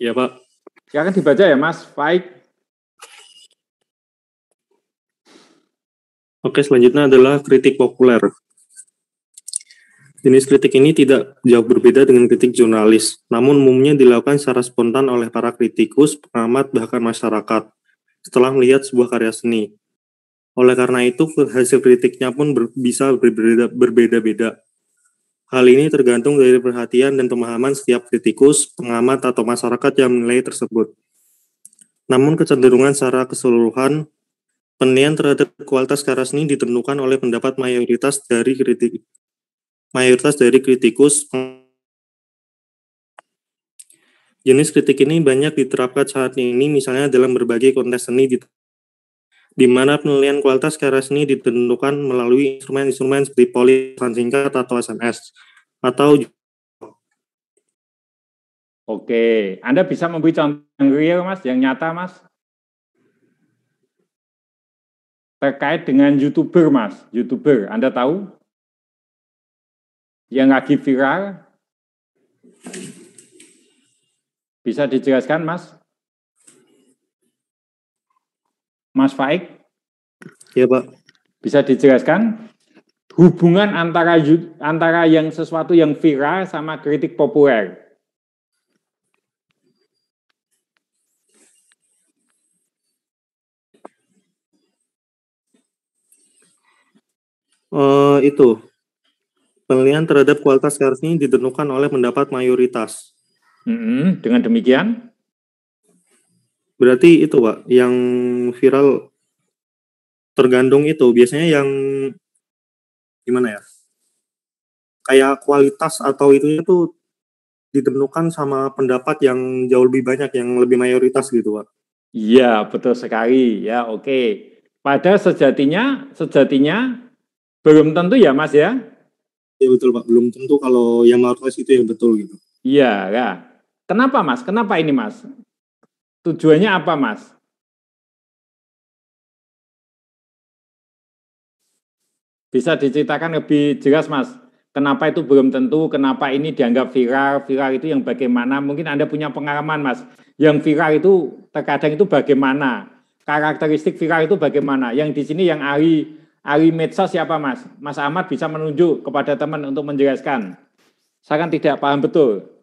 Ya Pak. Silakan dibaca ya Mas Faik. Oke, selanjutnya adalah kritik populer. Jenis kritik ini tidak jauh berbeda dengan kritik jurnalis, namun umumnya dilakukan secara spontan oleh para kritikus, pengamat, bahkan masyarakat setelah melihat sebuah karya seni. Oleh karena itu, hasil kritiknya pun ber, bisa berbeda, berbeda-beda. Hal ini tergantung dari perhatian dan pemahaman setiap kritikus, pengamat, atau masyarakat yang menilai tersebut. Namun kecenderungan secara keseluruhan, penilaian terhadap kualitas karya seni ditentukan oleh pendapat mayoritas dari kritik mayoritas dari kritikus Jenis kritik ini banyak diterapkan saat ini misalnya dalam berbagai kontes seni di, di mana penilaian kualitas karya seni ditentukan melalui instrumen-instrumen seperti polisan singkat atau SMS atau Oke, Anda bisa memberi contoh yang real Mas, yang nyata Mas? Terkait dengan YouTuber Mas, YouTuber, Anda tahu? yang lagi viral? Bisa dijelaskan, Mas? Mas Faik? Ya, Pak. Bisa dijelaskan hubungan antara antara yang sesuatu yang viral sama kritik populer? Uh, itu Penilaian terhadap kualitas karya ini ditentukan oleh pendapat mayoritas. Hmm, dengan demikian? Berarti itu, Pak, yang viral tergantung itu. Biasanya yang gimana ya? Kayak kualitas atau itu itu ditentukan sama pendapat yang jauh lebih banyak, yang lebih mayoritas gitu, Pak. Iya, betul sekali. Ya, oke. Pada sejatinya, sejatinya belum tentu ya, Mas ya Ya betul Pak, belum tentu kalau yang mayoritas itu yang betul gitu. Iya, ya. Kenapa Mas? Kenapa ini Mas? Tujuannya apa Mas? Bisa diceritakan lebih jelas Mas? Kenapa itu belum tentu? Kenapa ini dianggap viral? Viral itu yang bagaimana? Mungkin Anda punya pengalaman Mas. Yang viral itu terkadang itu bagaimana? Karakteristik viral itu bagaimana? Yang di sini yang ahli ahli medsos siapa Mas? Mas Ahmad bisa menunjuk kepada teman untuk menjelaskan. Saya kan tidak paham betul.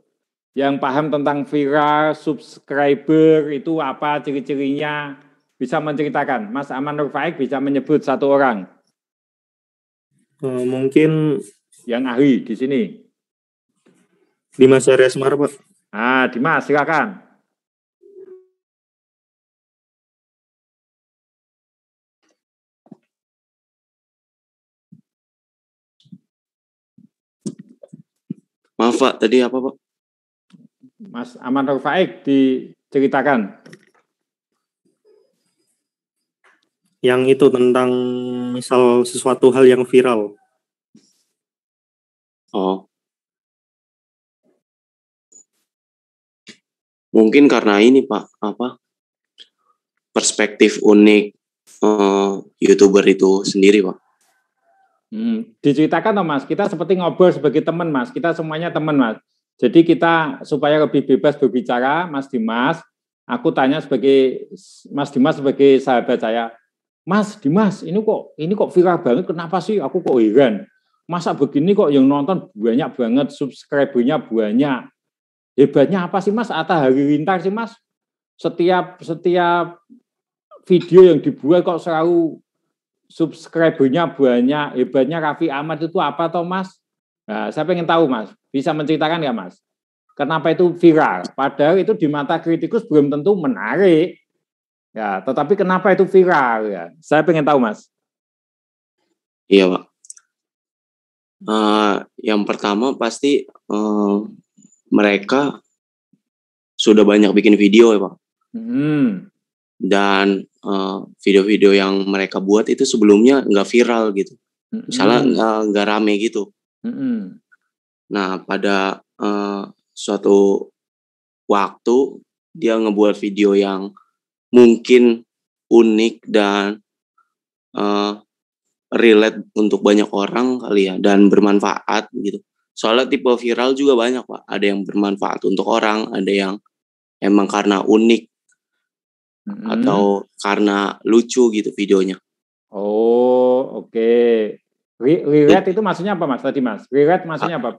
Yang paham tentang viral, subscriber itu apa ciri-cirinya, bisa menceritakan. Mas Aman Nur Faik bisa menyebut satu orang. Uh, mungkin yang ahli di sini. Dimas Arya Semar, Pak. Ah, Dimas, silakan. Maaf Pak, tadi apa Pak? Mas Aman Faik diceritakan. Yang itu tentang misal sesuatu hal yang viral. Oh. Mungkin karena ini Pak, apa? Perspektif unik uh, YouTuber itu sendiri Pak. Hmm, diceritakan toh Mas, kita seperti ngobrol sebagai teman Mas, kita semuanya teman Mas. Jadi kita supaya lebih bebas berbicara, Mas Dimas, aku tanya sebagai Mas Dimas sebagai sahabat saya, Mas Dimas, ini kok ini kok viral banget, kenapa sih? Aku kok heran. Masa begini kok yang nonton banyak banget, subscribernya banyak. Hebatnya apa sih Mas? Atta Halilintar sih Mas. Setiap setiap video yang dibuat kok selalu subscribernya banyak, hebatnya Raffi Ahmad itu apa toh Mas? Nah, saya pengen tahu Mas, bisa menceritakan ya Mas? Kenapa itu viral? Padahal itu di mata kritikus belum tentu menarik. Ya, tetapi kenapa itu viral ya? Saya pengen tahu Mas. Iya Pak. Uh, yang pertama pasti uh, mereka sudah banyak bikin video ya Pak. Hmm dan eh, video-video uh, yang mereka buat itu sebelumnya nggak viral gitu misalnya nggak nggak rame gitu mm-hmm. Nah pada uh, suatu waktu dia ngebuat video yang mungkin unik dan uh, relate untuk banyak orang kali ya dan bermanfaat gitu soalnya tipe viral juga banyak pak ada yang bermanfaat untuk orang ada yang emang karena unik hmm. atau karena lucu gitu videonya. Oh, oke. Okay. Relate itu maksudnya apa Mas tadi Mas? Relate maksudnya apa?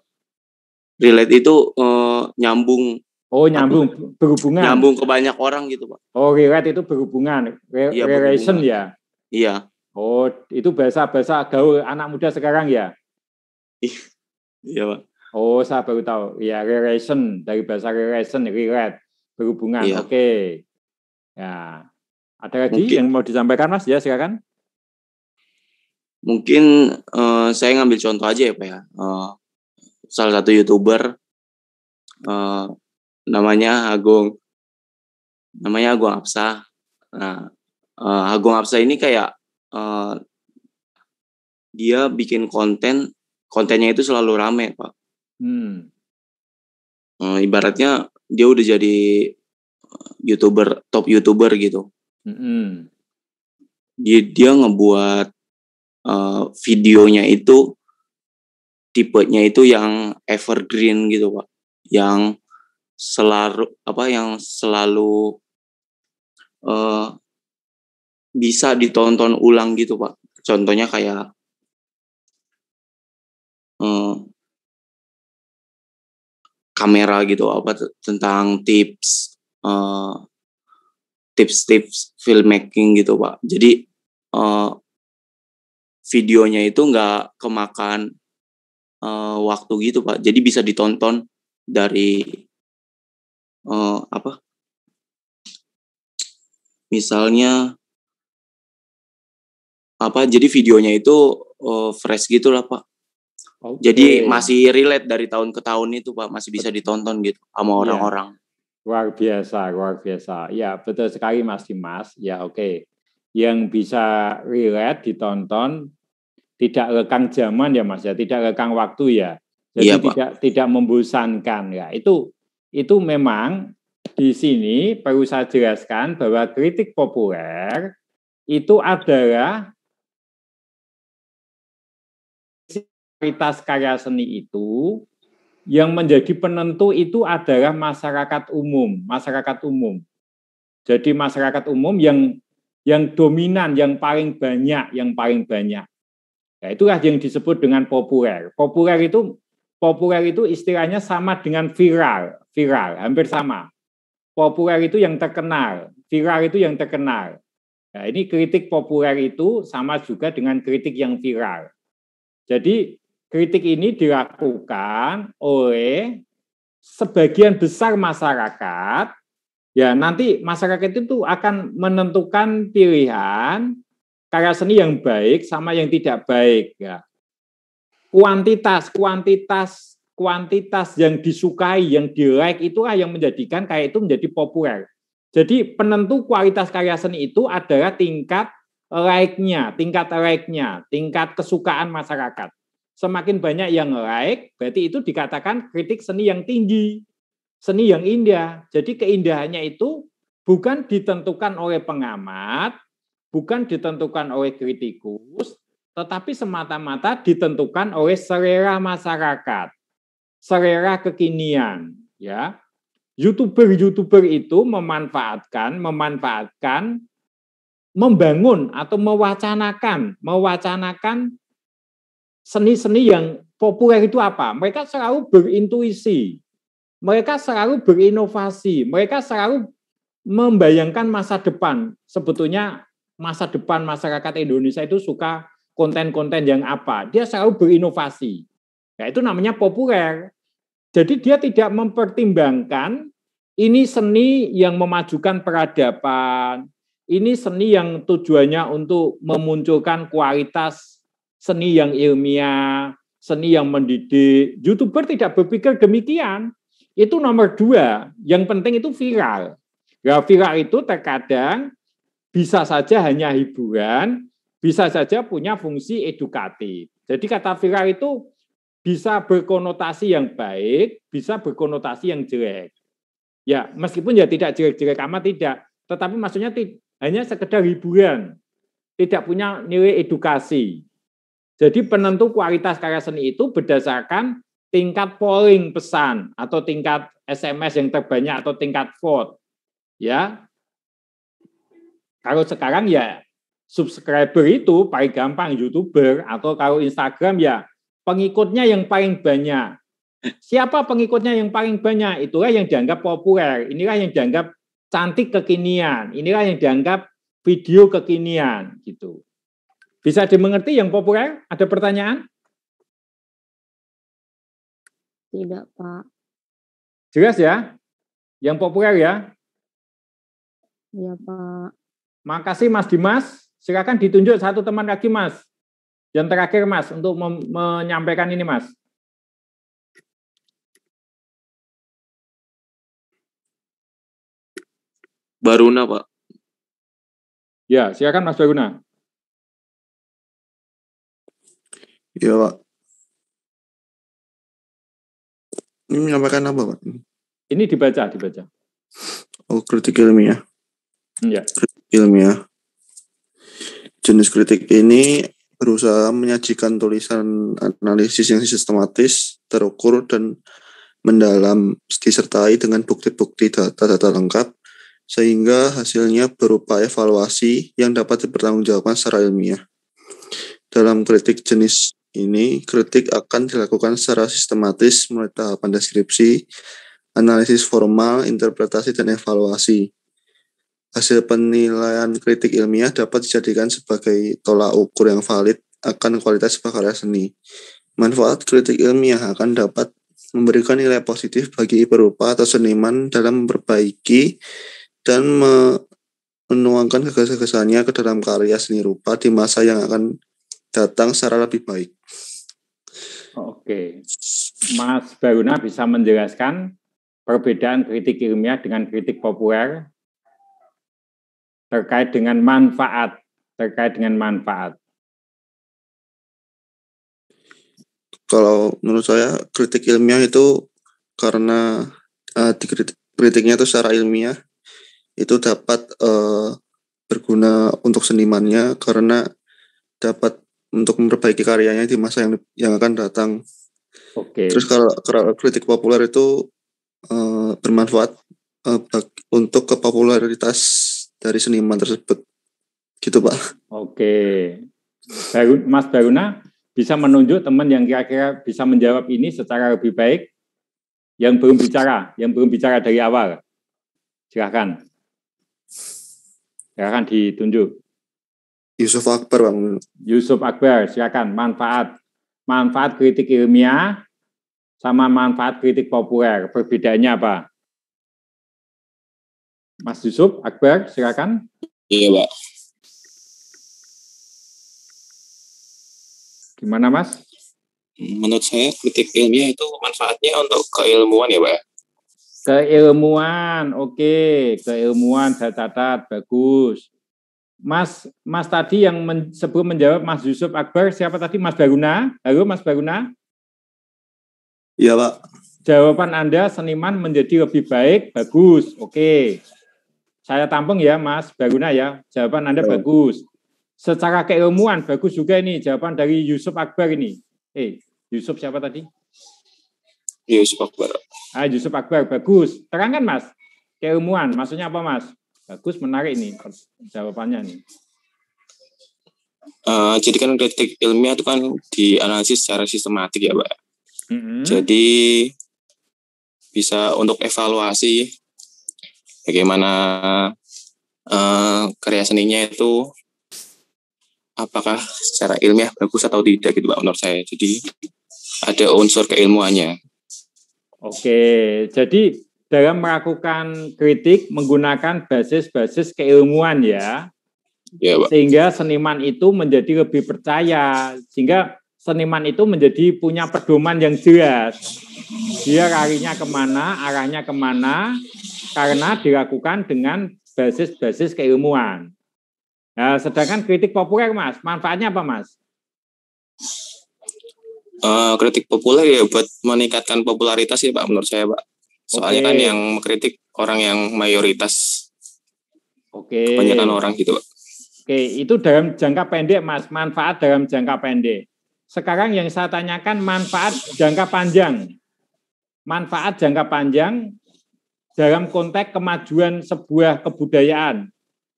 Relate itu uh, nyambung. Oh, nyambung apa? berhubungan. Nyambung ke banyak orang gitu, Pak. Oh, relate itu berhubungan. Re ya, relation berhubungan. ya. Iya. Oh, itu bahasa-bahasa gaul anak muda sekarang ya? Iya, Pak. Oh, saya baru tahu. Ya, relation dari bahasa relation, relate, berhubungan. Iya. Oke. Okay. Ya. Ada lagi Mungkin. yang mau disampaikan, Mas? Ya, silakan. Mungkin uh, saya ngambil contoh aja ya Pak ya. Uh, salah satu youtuber uh, namanya Agung, namanya Agung Apsa. Nah, uh, Agung Apsa ini kayak uh, dia bikin konten, kontennya itu selalu rame Pak. Hmm. Uh, ibaratnya dia udah jadi youtuber top youtuber gitu. Hmm. Dia dia ngebuat uh, videonya itu tipenya itu yang evergreen gitu pak. Yang selalu apa yang selalu uh, bisa ditonton ulang gitu pak. Contohnya kayak uh, kamera gitu apa tentang tips uh, tips-tips filmmaking gitu pak. Jadi uh, videonya itu nggak kemakan uh, waktu gitu pak. Jadi bisa ditonton dari uh, apa? Misalnya apa? Jadi videonya itu uh, fresh gitu lah pak. Okay. jadi masih relate dari tahun ke tahun itu pak. Masih bisa ditonton gitu sama iya. orang-orang. Luar biasa luar biasa. Ya betul sekali mas Dimas. Ya oke. Okay. yang bisa relate ditonton tidak lekang zaman ya Mas ya, tidak lekang waktu ya. Jadi iya, tidak Pak. tidak membosankan ya. Itu itu memang di sini perlu saya jelaskan bahwa kritik populer itu adalah kualitas karya seni itu yang menjadi penentu itu adalah masyarakat umum, masyarakat umum. Jadi masyarakat umum yang yang dominan, yang paling banyak, yang paling banyak. Ya, itulah yang disebut dengan populer. Populer itu populer itu istilahnya sama dengan viral, viral, hampir sama. Populer itu yang terkenal, viral itu yang terkenal. Nah, ini kritik populer itu sama juga dengan kritik yang viral. Jadi kritik ini dilakukan oleh sebagian besar masyarakat. Ya, nanti masyarakat itu akan menentukan pilihan karya seni yang baik sama yang tidak baik ya. Kuantitas, kuantitas, kuantitas yang disukai, yang di-like itulah yang menjadikan karya itu menjadi populer. Jadi penentu kualitas karya seni itu adalah tingkat like-nya, tingkat like-nya, tingkat kesukaan masyarakat. Semakin banyak yang like, berarti itu dikatakan kritik seni yang tinggi, seni yang indah. Jadi keindahannya itu bukan ditentukan oleh pengamat, bukan ditentukan oleh kritikus, tetapi semata-mata ditentukan oleh selera masyarakat, selera kekinian, ya. YouTuber-YouTuber itu memanfaatkan memanfaatkan membangun atau mewacanakan, mewacanakan seni-seni yang populer itu apa? Mereka selalu berintuisi. Mereka selalu berinovasi, mereka selalu membayangkan masa depan. Sebetulnya masa depan masyarakat Indonesia itu suka konten-konten yang apa. Dia selalu berinovasi. Ya, itu namanya populer. Jadi dia tidak mempertimbangkan ini seni yang memajukan peradaban, ini seni yang tujuannya untuk memunculkan kualitas seni yang ilmiah, seni yang mendidik. YouTuber tidak berpikir demikian. Itu nomor dua. Yang penting itu viral. Ya, viral itu terkadang bisa saja hanya hiburan, bisa saja punya fungsi edukatif. Jadi kata viral itu bisa berkonotasi yang baik, bisa berkonotasi yang jelek. Ya, meskipun ya tidak jelek-jelek amat tidak, tetapi maksudnya hanya sekedar hiburan, tidak punya nilai edukasi. Jadi penentu kualitas karya seni itu berdasarkan tingkat polling pesan atau tingkat SMS yang terbanyak atau tingkat vote. Ya, kalau sekarang ya subscriber itu paling gampang YouTuber atau kalau Instagram ya pengikutnya yang paling banyak. Siapa pengikutnya yang paling banyak? Itulah yang dianggap populer. Inilah yang dianggap cantik kekinian. Inilah yang dianggap video kekinian gitu. Bisa dimengerti yang populer? Ada pertanyaan? Tidak, Pak. Jelas ya? Yang populer ya? Iya, Pak. Makasih Mas Dimas. Silakan ditunjuk satu teman lagi, Mas. Yang terakhir, Mas, untuk menyampaikan ini, Mas. Baruna, Pak. Ya, silakan Mas Baruna. Iya, Pak. Ini menyampaikan apa, Pak? Ini dibaca, dibaca. Oh, kritik ilmiah. Iya. Ilmiah. Jenis kritik ini berusaha menyajikan tulisan analisis yang sistematis, terukur, dan mendalam disertai dengan bukti-bukti data-data lengkap, sehingga hasilnya berupa evaluasi yang dapat dipertanggungjawabkan secara ilmiah. Dalam kritik jenis ini, kritik akan dilakukan secara sistematis mulai tahapan deskripsi, analisis formal, interpretasi, dan evaluasi. Hasil penilaian kritik ilmiah dapat dijadikan sebagai tolak ukur yang valid akan kualitas sebuah karya seni. Manfaat kritik ilmiah akan dapat memberikan nilai positif bagi perupa atau seniman dalam memperbaiki dan menuangkan gagasan-gagasannya ke dalam karya seni rupa di masa yang akan datang secara lebih baik. Oke, Mas Baruna bisa menjelaskan perbedaan kritik ilmiah dengan kritik populer terkait dengan manfaat, terkait dengan manfaat. Kalau menurut saya kritik ilmiah itu karena uh, dikritik, kritiknya itu secara ilmiah itu dapat uh, berguna untuk senimannya karena dapat untuk memperbaiki karyanya di masa yang yang akan datang. Oke. Terus kalau, kalau kritik populer itu uh, bermanfaat uh, untuk kepopularitas dari seniman tersebut. Gitu, Pak. Oke. Mas Baruna bisa menunjuk teman yang kira-kira bisa menjawab ini secara lebih baik yang belum bicara, yang belum bicara dari awal. Silakan. Silakan ditunjuk. Yusuf Akbar, Bang. Yusuf Akbar, silakan. Manfaat manfaat kritik ilmiah sama manfaat kritik populer. Perbedaannya apa? Mas Yusuf Akbar, silakan. Iya, Pak. Gimana, Mas? Menurut saya kritik ilmiah itu manfaatnya untuk keilmuan ya, Pak. Keilmuan, oke. Keilmuan saya catat, bagus. Mas, Mas tadi yang men, sebelum menjawab Mas Yusuf Akbar, siapa tadi? Mas Baruna? Halo, Mas Baruna? Iya, Pak. Jawaban Anda seniman menjadi lebih baik, bagus, oke. Saya tampung ya, Mas Baruna ya. Jawaban Anda oh. bagus. Secara keilmuan bagus juga ini jawaban dari Yusuf Akbar ini. Eh, Yusuf siapa tadi? Yusuf Akbar. Ah, Yusuf Akbar bagus. Terangkan, Mas. Keilmuan, maksudnya apa, Mas? Bagus, menarik nih jawabannya nih. Uh, jadi kan kritik ilmiah itu kan dianalisis secara sistematik ya, Pak. Mm-hmm. Jadi bisa untuk evaluasi bagaimana uh, karya seninya itu apakah secara ilmiah bagus atau tidak gitu Pak menurut saya. Jadi ada unsur keilmuannya. Oke, jadi dalam melakukan kritik menggunakan basis-basis keilmuan ya. ya Pak. Sehingga seniman itu menjadi lebih percaya, sehingga seniman itu menjadi punya pedoman yang jelas. Dia larinya ke mana, arahnya ke mana, karena dilakukan dengan basis-basis keilmuan. Nah, sedangkan kritik populer, Mas, manfaatnya apa, Mas? Uh, kritik populer ya buat meningkatkan popularitas ya, Pak, menurut saya, Pak. Soalnya okay. kan yang mengkritik orang yang mayoritas. Oke. Okay. Kebanyakan orang gitu, Pak. Oke, okay. itu dalam jangka pendek, Mas. Manfaat dalam jangka pendek. Sekarang yang saya tanyakan manfaat jangka panjang. Manfaat jangka panjang dalam konteks kemajuan sebuah kebudayaan,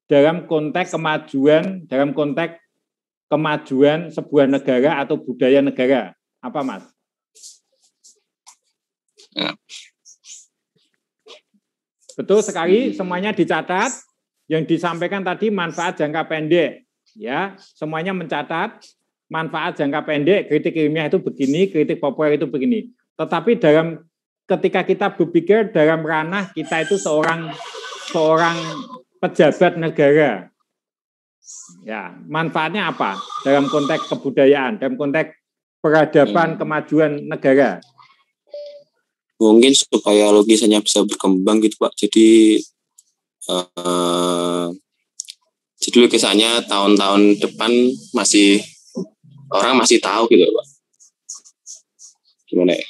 dalam konteks kemajuan, dalam konteks kemajuan sebuah negara atau budaya negara. Apa, Mas? Ya. Betul sekali, semuanya dicatat. Yang disampaikan tadi manfaat jangka pendek, ya, semuanya mencatat manfaat jangka pendek. Kritik ilmiah itu begini, kritik populer itu begini. Tetapi dalam ketika kita berpikir dalam ranah kita itu seorang seorang pejabat negara, ya manfaatnya apa dalam konteks kebudayaan, dalam konteks peradaban, hmm. kemajuan negara? mungkin supaya lukisannya bisa berkembang gitu pak jadi uh, jadi lukisannya tahun-tahun depan masih orang masih tahu gitu pak gimana ya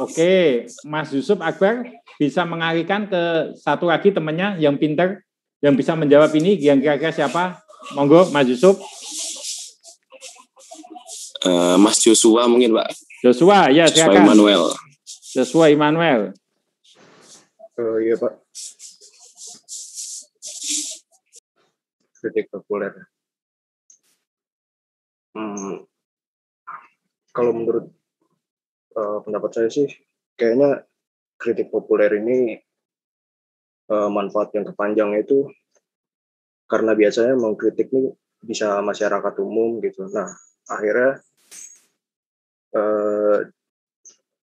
Oke, Mas Yusuf Akbar bisa mengalihkan ke satu lagi temannya yang pinter, yang bisa menjawab ini, yang kira-kira siapa? Monggo, Mas Yusuf. Uh, Mas Joshua mungkin Pak. Joshua, ya Joshua silakan. Immanuel. Joshua Immanuel. Uh, iya Pak. Kritik populer. Hmm, kalau menurut uh, pendapat saya sih, kayaknya kritik populer ini uh, manfaat yang kepanjangnya itu karena biasanya mengkritik ini bisa masyarakat umum gitu. Nah, akhirnya eh,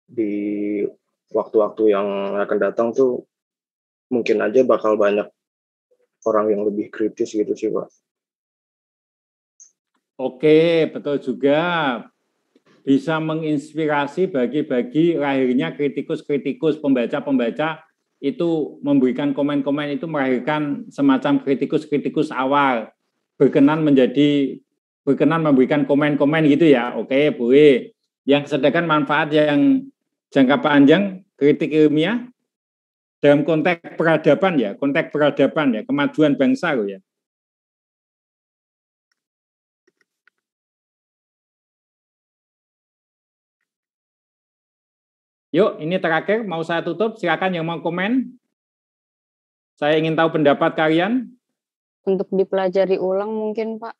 di waktu-waktu yang akan datang tuh mungkin aja bakal banyak orang yang lebih kritis gitu sih Pak. Oke, betul juga. Bisa menginspirasi bagi-bagi lahirnya kritikus-kritikus, pembaca-pembaca itu memberikan komen-komen itu melahirkan semacam kritikus-kritikus awal berkenan menjadi berkenan memberikan komen-komen gitu ya. Oke, boleh yang sedangkan manfaat yang jangka panjang kritik ilmiah dalam konteks peradaban ya, konteks peradaban ya, kemajuan bangsa loh ya. Yuk, ini terakhir mau saya tutup. Silakan yang mau komen. Saya ingin tahu pendapat kalian. Untuk dipelajari ulang mungkin, Pak.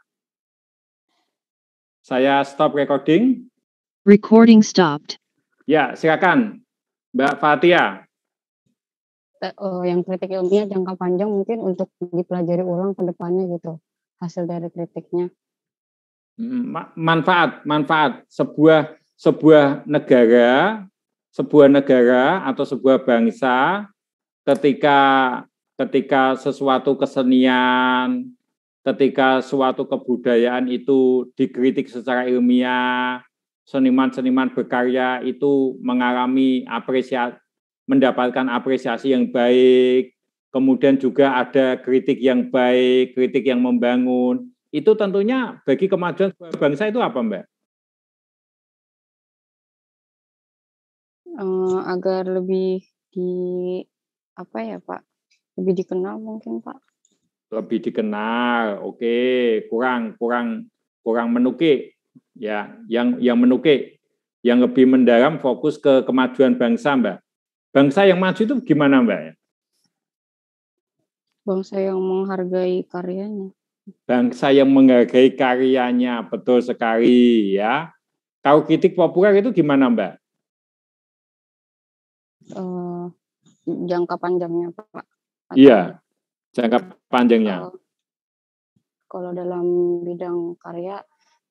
Saya stop recording. Recording stopped. Ya, silakan Mbak Fatia. Uh, yang kritik ilmiah jangka panjang mungkin untuk dipelajari ulang ke depannya gitu hasil dari kritiknya. Hmm, manfaat, manfaat sebuah sebuah negara, sebuah negara atau sebuah bangsa ketika ketika sesuatu kesenian, ketika suatu kebudayaan itu dikritik secara ilmiah, seniman-seniman berkarya itu mengalami apresiasi mendapatkan apresiasi yang baik, kemudian juga ada kritik yang baik, kritik yang membangun. Itu tentunya bagi kemajuan bangsa itu apa, Mbak? Uh, agar lebih di apa ya, Pak? Lebih dikenal mungkin, Pak. Lebih dikenal. Oke, kurang kurang kurang menukik. Ya yang yang menukik. Yang lebih mendalam fokus ke kemajuan bangsa mbak. Bangsa yang maju itu gimana mbak? Bangsa yang menghargai karyanya. Bangsa yang menghargai karyanya betul sekali ya. Kau kritik populer itu gimana mbak uh, jangka panjangnya pak iya jangka panjangnya. uh, kalau dalam bidang karya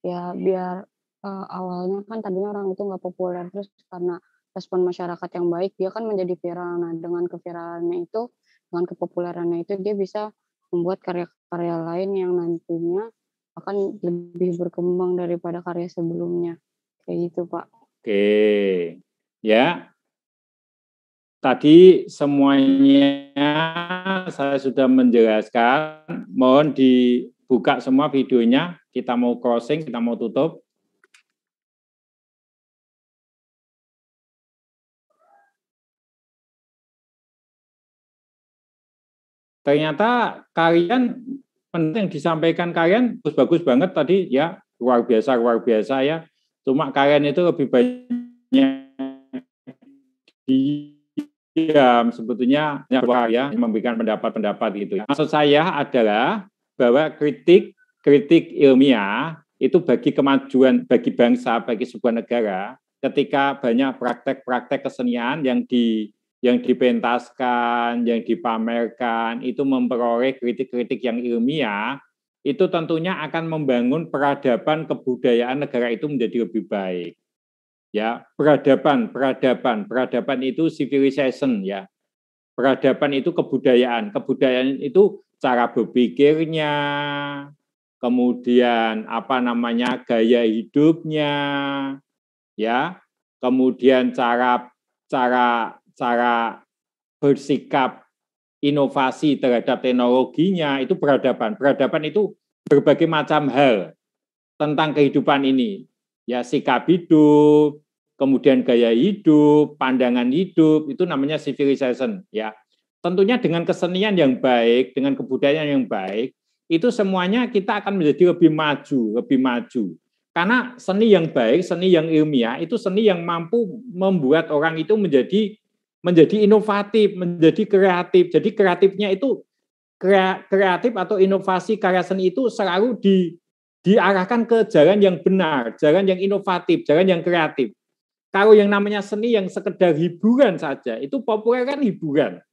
ya biar uh, awalnya kan tadinya orang itu nggak populer terus karena respon masyarakat yang baik dia kan menjadi viral. Nah dengan keviralannya itu dengan kepopulerannya itu dia bisa membuat karya-karya lain yang nantinya akan lebih berkembang daripada karya sebelumnya. Kayak gitu pak. Oke. Ya tadi semuanya saya sudah menjelaskan mohon dibuka semua videonya kita mau closing, kita mau tutup. Ternyata kalian penting disampaikan kalian bagus-bagus banget tadi ya luar biasa luar biasa ya. Cuma kalian itu lebih banyak di diam sebetulnya ya memberikan pendapat-pendapat gitu. Maksud saya adalah bahwa kritik kritik ilmiah itu bagi kemajuan bagi bangsa, bagi sebuah negara ketika banyak praktek-praktek kesenian yang di yang dipentaskan, yang dipamerkan itu memperoleh kritik-kritik yang ilmiah, itu tentunya akan membangun peradaban kebudayaan negara itu menjadi lebih baik ya peradaban peradaban. Peradaban itu civilization ya. Peradaban itu kebudayaan. Kebudayaan itu cara berpikirnya kemudian apa namanya gaya hidupnya ya. Kemudian cara cara cara bersikap inovasi terhadap teknologinya itu peradaban. Peradaban itu berbagai macam hal tentang kehidupan ini ya sikap hidup, kemudian gaya hidup, pandangan hidup, itu namanya civilization ya. Tentunya dengan kesenian yang baik, dengan kebudayaan yang baik, itu semuanya kita akan menjadi lebih maju, lebih maju. Karena seni yang baik, seni yang ilmiah itu seni yang mampu membuat orang itu menjadi menjadi inovatif, menjadi kreatif. Jadi kreatifnya itu kreatif atau inovasi karya seni itu selalu di diarahkan ke jalan yang benar, jalan yang inovatif, jalan yang kreatif. Kalau yang namanya seni yang sekedar hiburan saja, itu populer kan hiburan.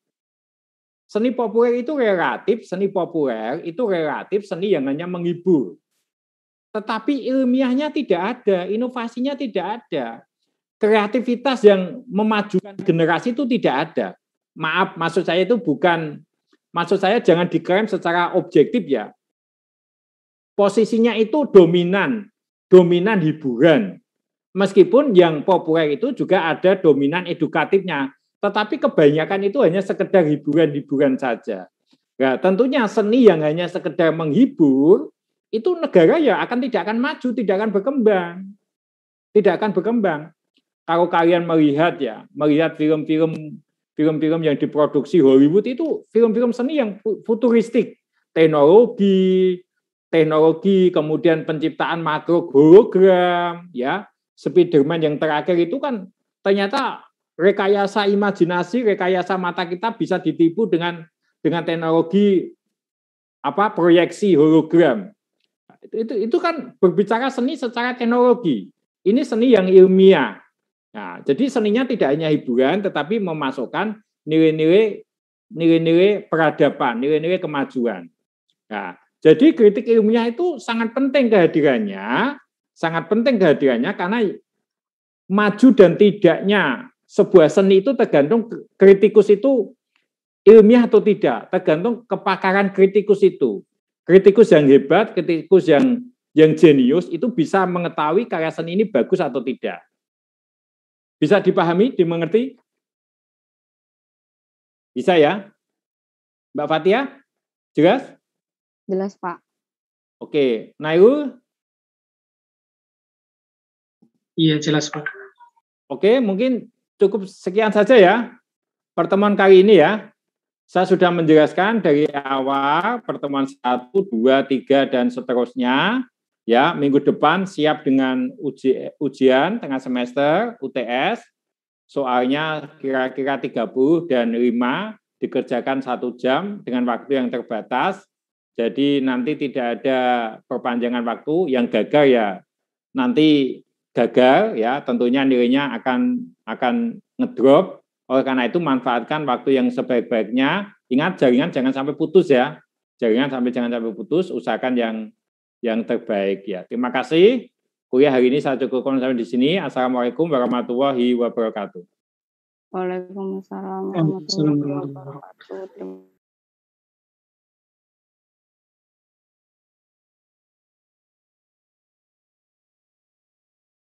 Seni populer itu relatif, seni populer itu relatif seni yang hanya menghibur. Tetapi ilmiahnya tidak ada, inovasinya tidak ada. Kreativitas yang memajukan generasi itu tidak ada. Maaf, maksud saya itu bukan, maksud saya jangan diklaim secara objektif ya posisinya itu dominan, dominan hiburan. Meskipun yang populer itu juga ada dominan edukatifnya, tetapi kebanyakan itu hanya sekedar hiburan-hiburan saja. Nah, tentunya seni yang hanya sekedar menghibur, itu negara ya akan tidak akan maju, tidak akan berkembang. Tidak akan berkembang. Kalau kalian melihat ya, melihat film-film film-film yang diproduksi Hollywood itu film-film seni yang futuristik, teknologi, teknologi, kemudian penciptaan makro hologram, ya, Spiderman yang terakhir itu kan ternyata rekayasa imajinasi, rekayasa mata kita bisa ditipu dengan dengan teknologi apa proyeksi hologram. Itu, itu itu kan berbicara seni secara teknologi. Ini seni yang ilmiah. Nah, jadi seninya tidak hanya hiburan tetapi memasukkan nilai-nilai nilai-nilai peradaban, nilai-nilai kemajuan. Nah, jadi kritik ilmiah itu sangat penting kehadirannya, sangat penting kehadirannya karena maju dan tidaknya sebuah seni itu tergantung kritikus itu ilmiah atau tidak, tergantung kepakaran kritikus itu. Kritikus yang hebat, kritikus yang yang jenius itu bisa mengetahui karya seni ini bagus atau tidak. Bisa dipahami, dimengerti? Bisa ya? Mbak Fatia? Jelas? Jelas, Pak. Oke, Nayu? Iya, jelas, Pak. Oke, mungkin cukup sekian saja ya pertemuan kali ini ya. Saya sudah menjelaskan dari awal pertemuan 1, 2, 3, dan seterusnya. Ya, minggu depan siap dengan uji, ujian tengah semester UTS. Soalnya kira-kira 30 dan 5 dikerjakan satu jam dengan waktu yang terbatas. Jadi nanti tidak ada perpanjangan waktu yang gagal ya nanti gagal ya tentunya nilainya akan akan ngedrop. Oleh karena itu manfaatkan waktu yang sebaik-baiknya. Ingat jaringan jangan sampai putus ya. Jaringan sampai jangan sampai putus, usahakan yang yang terbaik ya. Terima kasih. Kuliah hari ini saya cukupkan sampai di sini. Assalamualaikum warahmatullahi wabarakatuh. Waalaikumsalam warahmatullahi wabarakatuh.